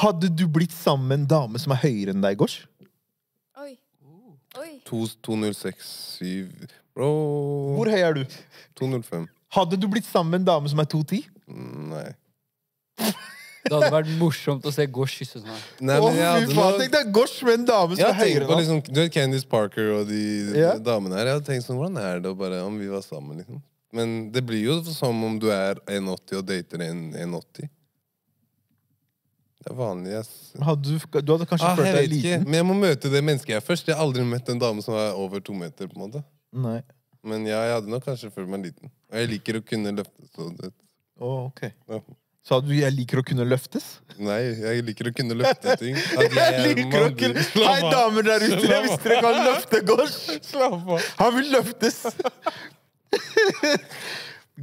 Hadde du blitt sammen med en dame som er høyere enn deg, Gosh? Oi. Oi. To- 2067 Bro Hvor høy er du? 205. Hadde du blitt sammen med en dame som er 210? Mm, Nei. Det hadde vært morsomt å se Gosh kysse sånn. her. Nei, Å, men jeg fy hadde faen, nok- Tenk deg Gosh med en dame som Jeg er høyere på enn liksom, du vet Candice Parker og de Ja. damene her. Jeg hadde tenkt sånn, Hvordan er det å bare, om vi var sammen? liksom? Men det blir jo som om du er 1,80 og dater en 1,80. Det er vanlig. ass. Hadde du, du hadde kanskje Ah, følt jeg deg vet ikke, liten? men jeg må møte det mennesket jeg er først. Jeg har aldri møtt en dame som er over to meter. på en måte Nei. Men ja, jeg hadde nok kanskje følt meg liten. Og jeg liker å kunne løfte. Så det, Å, ok. ja. Sa du 'jeg liker å kunne løftes'? Nei, jeg liker å kunne løfte ting. At jeg Jeg liker å kunne Hei, damer der ute, jeg hvis dere kan løfte Gosh! Slapp av. Han vil løftes!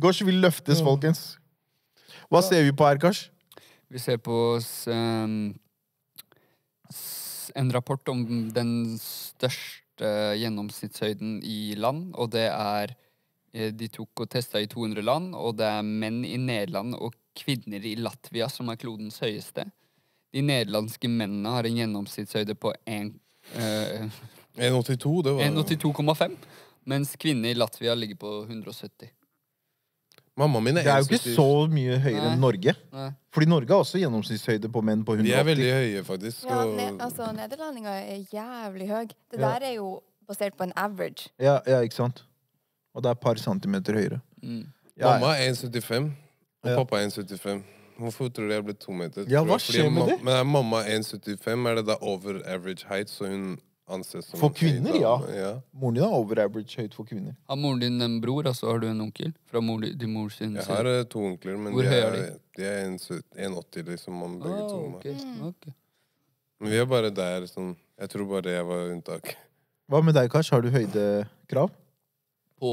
Gosh vil løftes, folkens. Hva ser vi på her, Kash? Vi ser på ehm, en rapport om den største gjennomsnittshøyden i land, og det er eh, De tok og testa i 200 land, og det er menn i Nederland og kvinner i Latvia som er klodens høyeste. De nederlandske mennene har en gjennomsnittshøyde på eh, 1,82, det 1,82,5, mens kvinner i Latvia ligger på 170. Mamma min er Det er jo ikke 1,70. så mye høyere enn Norge. Nei. Fordi Norge har også gjennomsnittshøyde på menn på 180. De er veldig høye, faktisk. Ja, og- ne altså, nederlendinger er jævlig høy. Det Ja. der er jo basert på en average. Ja, ja, ikke sant? Og det er et par centimeter høyere. Mm. Ja, Mamma er 1,75, og Ja. pappa er 1,75. Hvorfor tror du jeg ble to meter? Ja, hva skjer med det? Men er mamma 1,75, er det da over average height, så hun anses som For kvinner, ja. ja. Moren din er over average høyt for kvinner. Har moren din en bror, og så har du en onkel? Fra mor, din mor sin Jeg har eh, to onkler, men Hvor de er, de? de er 1,70 1,80 liksom, om begge Ah, to. Okay. Mm. Okay. Men vi er bare der, sånn Jeg tror bare jeg var unntak. Hva med deg, Kars? Har du høydekrav? På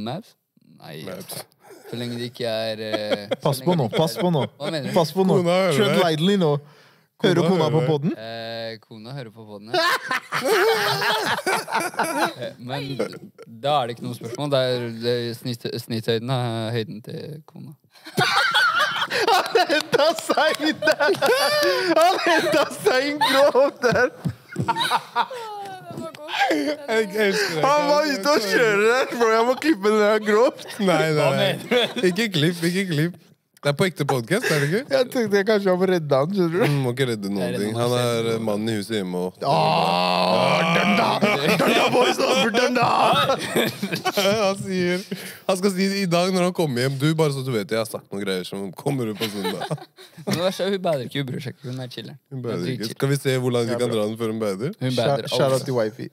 Maps? Nei, Nei, altså. Så lenge det ikke er uh, Pass på nå, pass på nå. Hva mener du? Pass på nå. Tread lightly nå. Hører Kona på poden? podden? Eh, kona hører på podden, ja. Eh, Men da er det ikke noe spørsmål. Det er, det er snitt, snitthøyden er høyden til kona. Han henta seg inn der! Han henta seg inn grovt der! Jeg, er- jeg elsker det. Han var ute og kjører der! Bro, jeg må klippe den der grovt. Nei, nei, nei. Ikke klipp, ikke klipp. Det er på ekte podkast, er det ikke? Jeg tenkte jeg kanskje jeg må redde han, skjønner du. Han må ikke redde noen ting. Han er eh, mannen i huset hjemme og! Han sier Han skal si i dag når han kommer hjem Du, bare så du vet, jeg har sagt noen greier som kommer ut på søndag. Men det verste er hun bader ikke, hun bryr seg ikke. Hun er chiller'n. Hun er bader ikke. Skal vi se hvor langt vi kan dra den før hun bader? hun bader Shout out til wifey.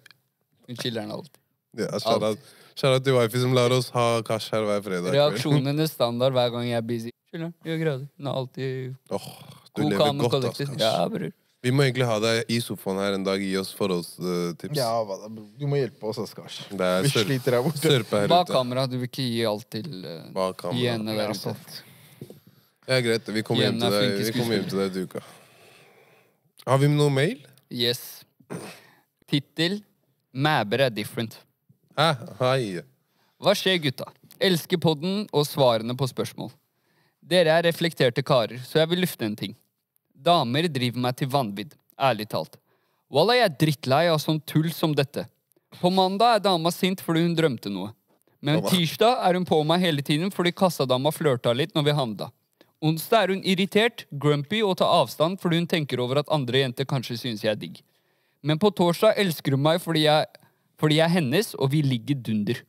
Hun chiller'n alltid. Ja, Shout-out shout-out til wifi som lar oss ha cash her hver fredag. Reaksjonen er standard hver gang jeg er busy. Chiller'n. Gjør grader. Hun er alltid oh, du lever godt, ass, kollektiv. Cash. Ja, bror. Vi må egentlig ha deg i sofaen her en dag. Gi oss forholdstips. Ja, hva da? Du må hjelpe oss, Askars. Det er Vi sør sliter her borte. sørpe her Bak ute. kamera. Du vil ikke gi alt til uh, Bak kamera. Ja, ute. sant. Ja, greit. Vi kommer hjem til er deg flink Vi kommer hjem til deg til uka. Har vi noe mail? Yes. Tittel Mæber er different. Hæ? Hei. Hva skjer, gutta? Elsker podden og svarene på spørsmål. Dere er reflekterte karer, så jeg vil lufte en ting. Damer driver meg til vanvidd, ærlig talt. Walla, jeg er drittlei av sånn tull som dette. På mandag er dama sint fordi hun drømte noe. Men tirsdag er hun på meg hele tiden fordi kassadama flørta litt når vi handla. Onsdag er hun irritert, grumpy og tar avstand fordi hun tenker over at andre jenter kanskje synes jeg er digg. Men på torsdag elsker hun meg fordi jeg, fordi jeg er hennes, og vi ligger dunder.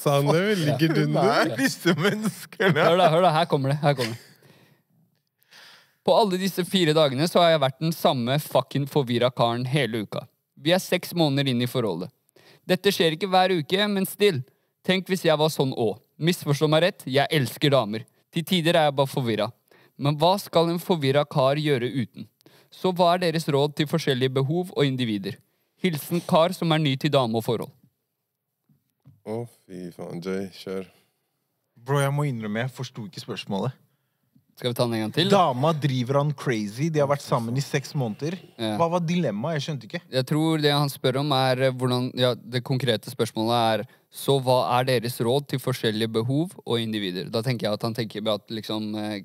Sa han det? Vi ligger Nei, dunder. disse menneskene. Hør da, hør da, her kommer det. Her kommer det. På alle disse fire dagene så har jeg vært den samme fucking forvirra karen hele uka. Vi er seks måneder inn i forholdet. Dette skjer ikke hver uke, men still. Tenk hvis jeg var sånn òg. Misforstå meg rett, jeg elsker damer. Til tider er jeg bare forvirra. Men hva skal en forvirra kar gjøre uten? Så hva er deres råd til forskjellige behov og individer? Hilsen kar som er ny til dame og forhold. Å, fy faen. Jay, kjør. Bro, jeg må innrømme, jeg forsto ikke spørsmålet. Skal vi ta den en gang til? da? Dama driver han crazy. De har vært sammen i seks måneder. Ja. Hva var dilemmaet? Jeg skjønte ikke. Jeg tror det han spør om, er eh, hvordan Ja, det konkrete spørsmålet er Så hva er deres råd til forskjellige behov og individer? Da tenker jeg at han tenker at liksom eh,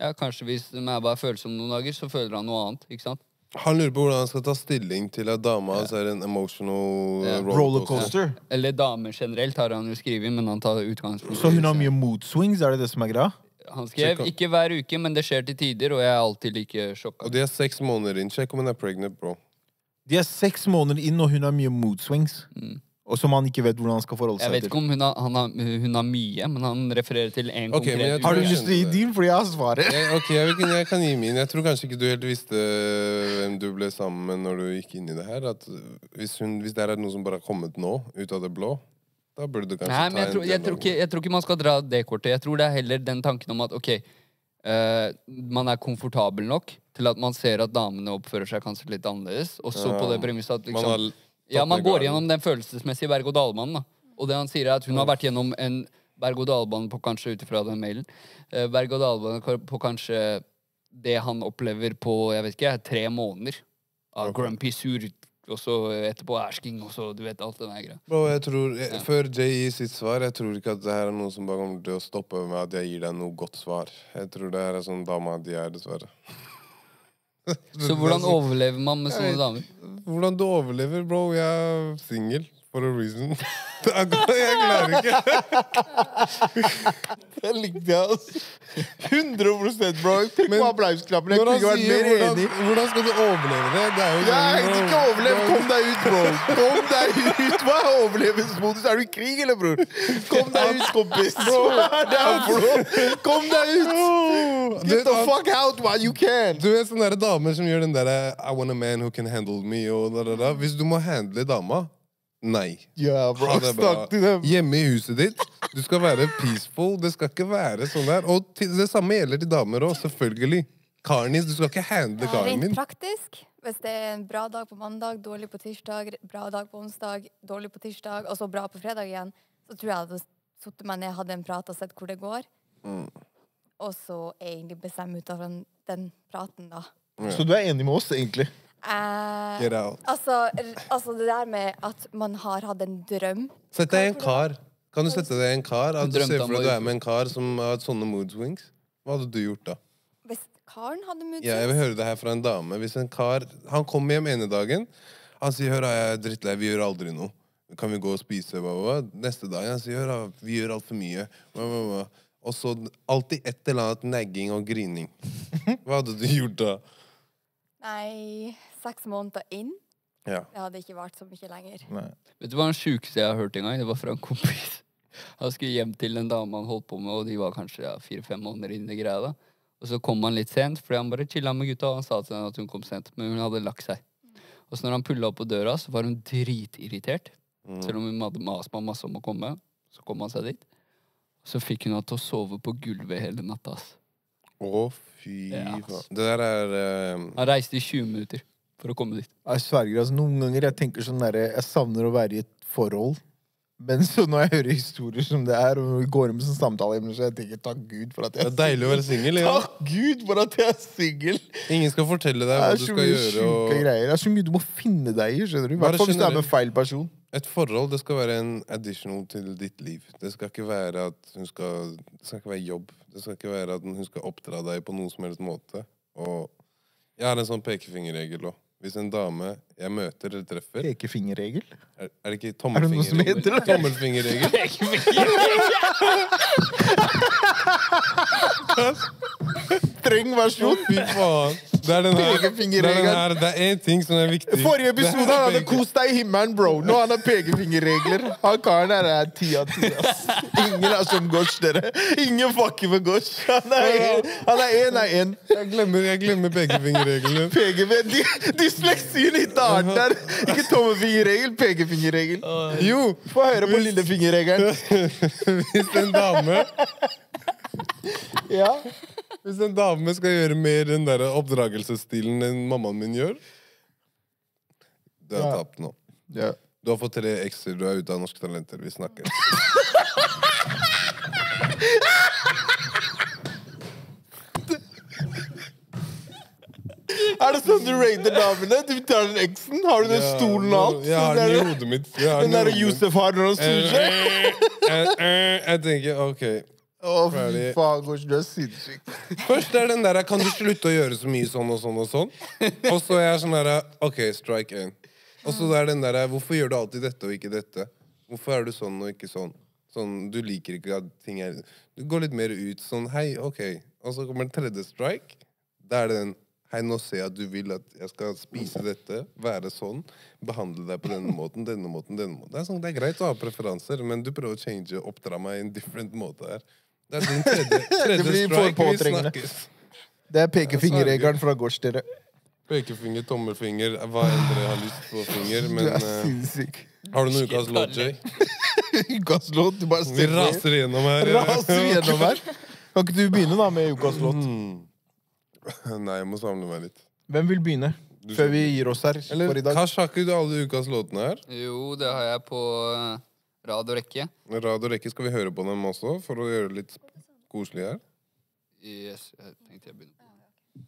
Ja, kanskje hvis de er følsom noen dager, så føler han noe annet. Ikke sant? Han lurer på hvordan han skal ta stilling til at dama hans er en emotional Ja. rollercoaster. Rollercoaster. Eller damer generelt, har han jo skrevet, men han tar utgangspunkt Så hun har mye mood swings? Er det det som er greia? Han skrev ikke hver uke, men det skjer til tider, og jeg er alltid like sjokka. Og de er seks måneder inn. Sjekk om hun er pregnant, bro. De er seks måneder inn, og hun har mye mood swings. Mm. Og som han ikke vet hvordan han skal forholde Jeg seg vet til. ikke om hun har, han har, hun har mye, men han refererer til én okay, konkret jeg Har du lyst til å gi din? Fordi jeg har svaret. Jeg, ok, jeg, kan, jeg kan gi min. Jeg tror kanskje ikke du helt visste hvem du ble sammen med når du gikk inn i det her. At hvis, hun, hvis det her er noe som bare har kommet nå, ut av det blå, da burde du kanskje Nei, men ta jeg tror, en jeg, tror ikke, jeg tror ikke man skal dra det kortet. Jeg tror det er heller den tanken om at ok, Uh, man er komfortabel nok til at man ser at damene oppfører seg kanskje litt annerledes. Og så Ja. på det premisset at liksom, har ja, man går gjennom den følelsesmessige berg-og-dal-banen. da. Og det han sier, er at hun har vært gjennom en berg-og-dal-bane på kanskje ut ifra den mailen. Eh, berg-og-dal-bane på kanskje det han opplever på jeg vet ikke, tre måneder. Av grumpy, sur, og så etterpå æsking, og så du vet alt det der greia. Bro, jeg tror, jeg, Ja. Før Jay gir sitt svar, jeg tror ikke at det her er noe som bare kommer til å stoppe med at jeg gir deg noe godt svar. Jeg tror det her er sånn dama de er, dessverre. Så hvordan overlever man med sånne damer? Hvordan du overlever, bro? Jeg er singel. For a reason. jeg klarer ikke. Det likte jeg, altså. 100 bro. Tenk Men på applausknappen. Jeg kunne ikke vært mer enig. hvordan skal du overleve det? Det er jo jeg har ikke overlevd. Kom deg ut, bro! Kom deg ut! Hva er overlevelsesmodus? Er du i krig, eller, bror? Kom deg ut, kompis! Kom deg ut! Get the fuck out while you can! Du er sånne der damer som gjør den derre I want a man who can handle me og da, da, da. Hvis du må handle dama, nei. Ja, bro. Snakk til dem. Hjemme i huset ditt. Du skal være peaceful. Det skal ikke være sånn der. Og det samme gjelder til damer òg, selvfølgelig. Karnis, du skal ikke handle karen min. rent praktisk, hvis det er en bra dag på mandag, dårlig på tirsdag, bra dag på onsdag, dårlig på tirsdag, og så bra på fredag igjen, så tror jeg jeg hadde satt meg ned, hadde en prat og sett hvor det går. Mm. Og så egentlig bestemme ut av den, praten, da. Så du er enig med oss, egentlig? Eh, Get out. altså, altså det der med at man har hatt en drøm Sett deg i en kar. Kan du sette deg i en kar? At du ser for deg du er med en kar som har hatt sånne mood swings. Hva hadde du gjort da? Karen hadde mood Ja, jeg vil høre det her fra en dame. Hvis en kar Han kommer hjem ene dagen. Han sier 'Hør, jeg er drittlei. Vi gjør aldri noe. Kan vi gå og spise?' Hva, hva? Neste dag han sier 'Hør, vi gjør altfor mye'. Bla, bla, bla. Og så alltid et eller annet nagging og grining. Hva hadde du gjort da? Nei, seks måneder inn. Ja. Det hadde ikke vart så mye lenger. Nei. Vet du hva den sjukeste jeg har hørt en gang? Det var fra en kompis. Han skulle hjem til en dame han holdt på med, og de var kanskje ja, fire-fem måneder inn i greia. da. Og så kom han litt sent, fordi han bare chilla med gutta. Og han sa til henne at hun kom sent, men hun hadde lagt seg. Og så når han pulla opp på døra, så var hun dritirritert. Mm. Selv om hun hadde mast meg masse om å komme, så kom han seg dit. Så fikk hun henne til å sove på gulvet hele natta. ass. Å, fy Ja, faen. ass. Det der er eh, Han reiste i 20 minutter for å komme dit. Jeg sverger, altså Noen ganger jeg tenker sånn derre Jeg savner å være i et forhold. Men så når jeg hører historier som det er, og går med sånn samtale, så jeg tenker takk Gud for at jeg er Det er deilig å være singel. Ja. Takk Gud for at jeg er singel! Ingen skal fortelle deg hva du skal gjøre. sjuke Og greier. Det er så mye du må finne deg i. skjønner du? Hvertfall hvert fall hvis du er med feil person. et forhold det skal være en additional til ditt liv. Det skal ikke være at hun skal Det skal ikke være jobb. Det skal ikke være at hun skal oppdra deg på noen som helst måte. Og jeg har en sånn pekefingerregel òg. Hvis en dame jeg møter eller treffer Pekefingerregel. Er, er det ikke Er det noe som tommelfingerregel? heter det? Tommelfingerregel. Streng versjon. Fy faen. Det er den her. Det er, Pekefingerregelen. det er én ting som er viktig. Forrige episode han hadde kos kost deg i himmelen, bro. Nå han har pekefingerregler. Han karen her er ti av ti. Ingen er som Gosh, dere. Ingen fucker med Gosh. Han er en av en. Jeg glemmer, jeg glemmer pekefingerreglene. PGV. Dy dysleksien ikke art der. Ikke tommefingerregel, pekefingerregel. Jo, Få høre på lillefingerregelen. hvis en dame Ja. Hvis en dame skal gjøre mer den der oppdragelsesstilen enn mammaen min gjør Du har Ja. tapt nå. Ja. Du har fått tre ekser, du er ute av Norske Talenter. Vi snakker. Er det sånn du rater damene? Du tar den eksen? Har du den stolen og alt? Jeg har den i hodet mitt. Den der hodet. Josef har når han eh, snur seg? Eh, eh, jeg tenker OK, å, fy faen, Gosh, du er sinnssyk. Først er den der Kan du slutte å gjøre så mye sånn og sånn og sånn? Og så er jeg sånn der OK, strike én. Og så er den der Hvorfor gjør du alltid dette og ikke dette? Hvorfor er du sånn og ikke sånn? Sånn, Du liker ikke at ting er Du går litt mer ut sånn Hei, OK. Og så kommer den tredje strike. Da er det den Hei, nå ser jeg at du vil at jeg skal spise dette, være sånn, behandle deg på denne måten, denne måten, denne måten. Det er, sånn, det er greit å ha preferanser, men du prøver å change, oppdra meg i en different måte her. Det er din tredje, tredje blir for strike, vi påtrengende. snakkes. Det er pekefingerregelen fra dere. Pekefinger, tommelfinger, hva enn dere har lyst på finger. Du Men er eh, sinnssyk. har du noen ukas låt, Jay? Ukas låt. Du bare Vi raser gjennom her. raser gjennom her. Kan ikke du begynne da med ukas låt? Mm. Nei, jeg må samle meg litt. Hvem vil begynne? Du Før vi gir oss her Eller, for i dag. Kash, har ikke du alle ukas låtene her? Jo, det har jeg på eh, rad og rekke. Rad og rekke, skal vi høre på dem også, for å gjøre det litt koselig her? Yes, jeg tenkte jeg begynner.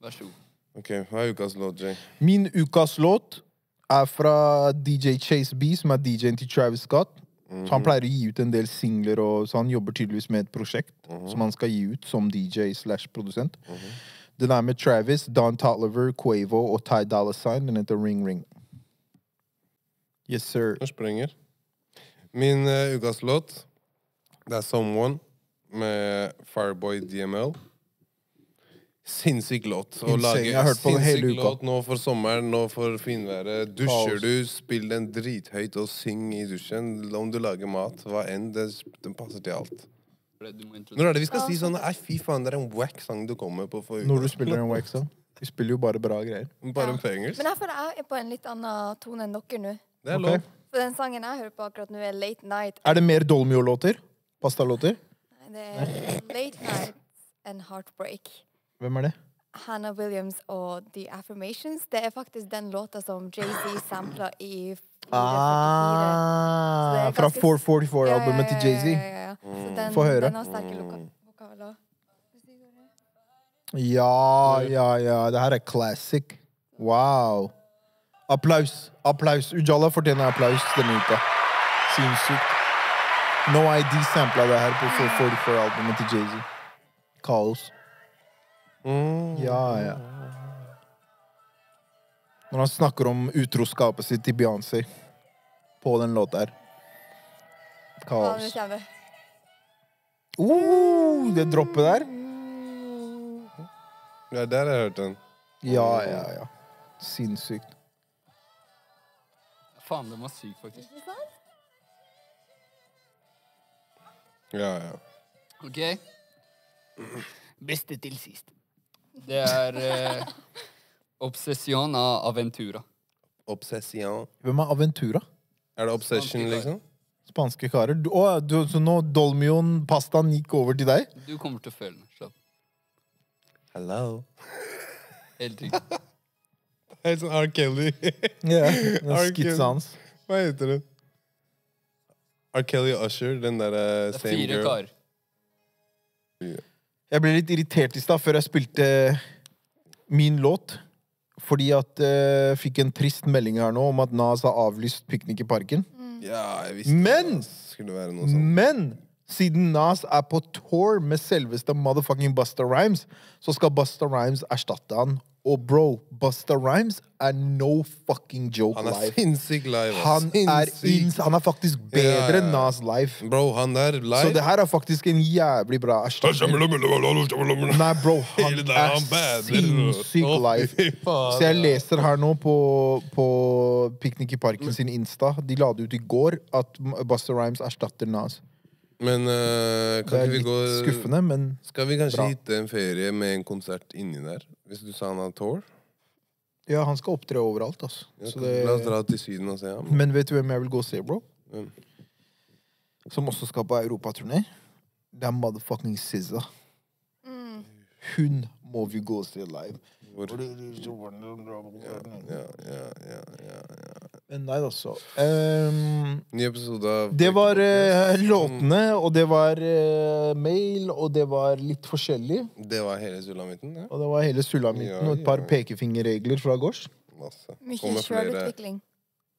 Vær så god. Ok, Hva er ukas låt, Jay? Min ukas låt er fra DJ Chase B, som er DJ-en til Travis Scott. Så Han pleier å gi ut en del singler, og, så han jobber tydeligvis med et prosjekt som han skal gi ut som DJ slash produsent. Den er med Travis, Don Totliver, Quavo og Ty Dolla Sign. Den heter Ring Ring. Yes, sir. Den sprenger. Min uh, ukas låt, det er Someone med Fireboy DML. Sinnssyk låt. Å lage på sinnssyk låt nå for sommeren, nå for finværet. Dusjer du, spill den drithøyt og syng i dusjen. Om du lager mat, hva enn. Det, den passer til alt. Når er det vi skal si sånn Nei, fy faen, det er en wack sang du kommer på for Når du spiller en wack song. Vi spiller jo bare bra greier. Bare Ja. en engelsk. Men jeg føler jeg er på en litt annen tone enn dere nå. Det er lov. For den sangen jeg hører på akkurat nå, er Late Night. Er det mer Dolmio-låter? Pastalåter? Nei, Det er Late Night and Heartbreak. Hvem er det? Hannah Williams og The Affirmations. Det er faktisk den låta som Jay-Z sampla i 444. Ah, Så fra 444-albumet til Jay-Z. Ja, ja. Så den, Få høre. Den har sterke loka- vokaler. Ja, ja, ja. Det her er classic. Wow. Applaus. Applaus. Ujala fortjener applaus denne uka. Sinnssykt. No ID sampla det her på 444-albumet til Jay-Z. Kaos. Mm. Ja, ja. Når han snakker om utroskapet sitt til Beyoncé på den låta her. Kaos. det. Uh, det droppet der. Ja, der har jeg hørt den. Ja, ja, ja. Sinnssykt. Faen, den var syk, faktisk. Ja, ja. OK? Beste til sist. Det er eh, Obsession av Aventura. Obsession. Hvem er Aventura? Er det obsession, Spanske liksom? Spanske karer. Du, å, du, så nå Dolmion pastaen gikk over til deg? Du kommer til å føle den. Slapp. Hello. Helt riktig. Helt sånn R. Kelly. Ja. Den skitsa hans. Hva heter den? R. Kelly Usher, den derre Det er same fire girl. karer. Jeg ble litt irritert i stad før jeg spilte min låt. Fordi at jeg fikk en trist melding her nå om at Nas har avlyst piknik i parken. Ja, jeg visste Men- det skulle være noe sånt. Men siden Nas er på tour med selveste motherfucking Busta Rhymes, så skal Busta Rhymes erstatte han. Og bro, Busta Rhymes er no fucking joke Han er live. live. Han Sinnssyk. ins han er faktisk bedre enn. Nas live. Bro, han der live Så det her er faktisk en jævlig bra. Nei, bro, han er han bader. sinnssyk Å, live. Så jeg leser her nå på, på Piknik i parken sin Insta. De la det ut i går at Busta Rhymes erstatter Nas. Men eh, Det er vi litt gå skuffende, men Skal vi kanskje Bra. hitte en ferie med en konsert inni der? Hvis du sa han har tour? ja, han skal opptre overalt, altså. Ja, Så La oss dra til Syden og se ham. men vet du hvem jeg vil gå og se, bro? Hvem? Som også skal på europaturné? Det er motherfucking SZA. Mm. Hun må vi gå og se live. Hvor? Ja, ja, ja, ja, ja, ja. da, så. Ehm, Ny episode av det var uh, låtene, og det var uh, mail, og det var litt forskjellig. Det var hele sulamitten, ja. Og det var hele sulamitten Ja, og et par ja. pekefingerregler fra gårds. Mye sjølutvikling.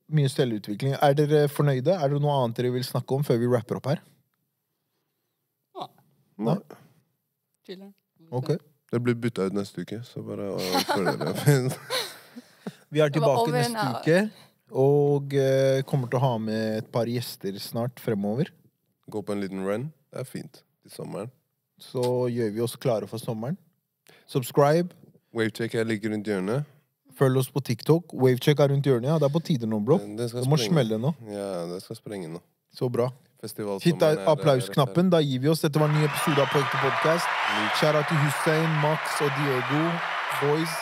Mye selvutvikling. Er dere fornøyde? Er det noe annet dere vil snakke om før vi rapper opp her? Nei. Chiller'n. Ok. Det blir bytta ut neste uke, så bare følg med. Vi er tilbake neste hour. uke, og eh, kommer til å ha med et par gjester snart fremover. Gå på en liten run. Det er fint til sommeren. Så gjør vi oss klare for sommeren. Subscribe. Wavecheck er like rundt hjørnet. Følg oss på TikTok. Wavecheck er rundt hjørnet. Ja, det er på tide nå, bro. Det, Det må smelle nå. Ja, det skal sprenge nå. Så bra. Hit er- er applausknappen. Da gir vi oss. Dette var en ny episode av På ekte podkast. Kjære til Hussein, Max og Diego. Boys.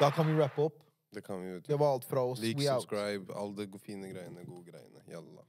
Da kan vi rappe opp. Det kan vi jo. Det var alt fra oss. Lik, subscribe, alle de fine greiene, gode greiene. Jalla.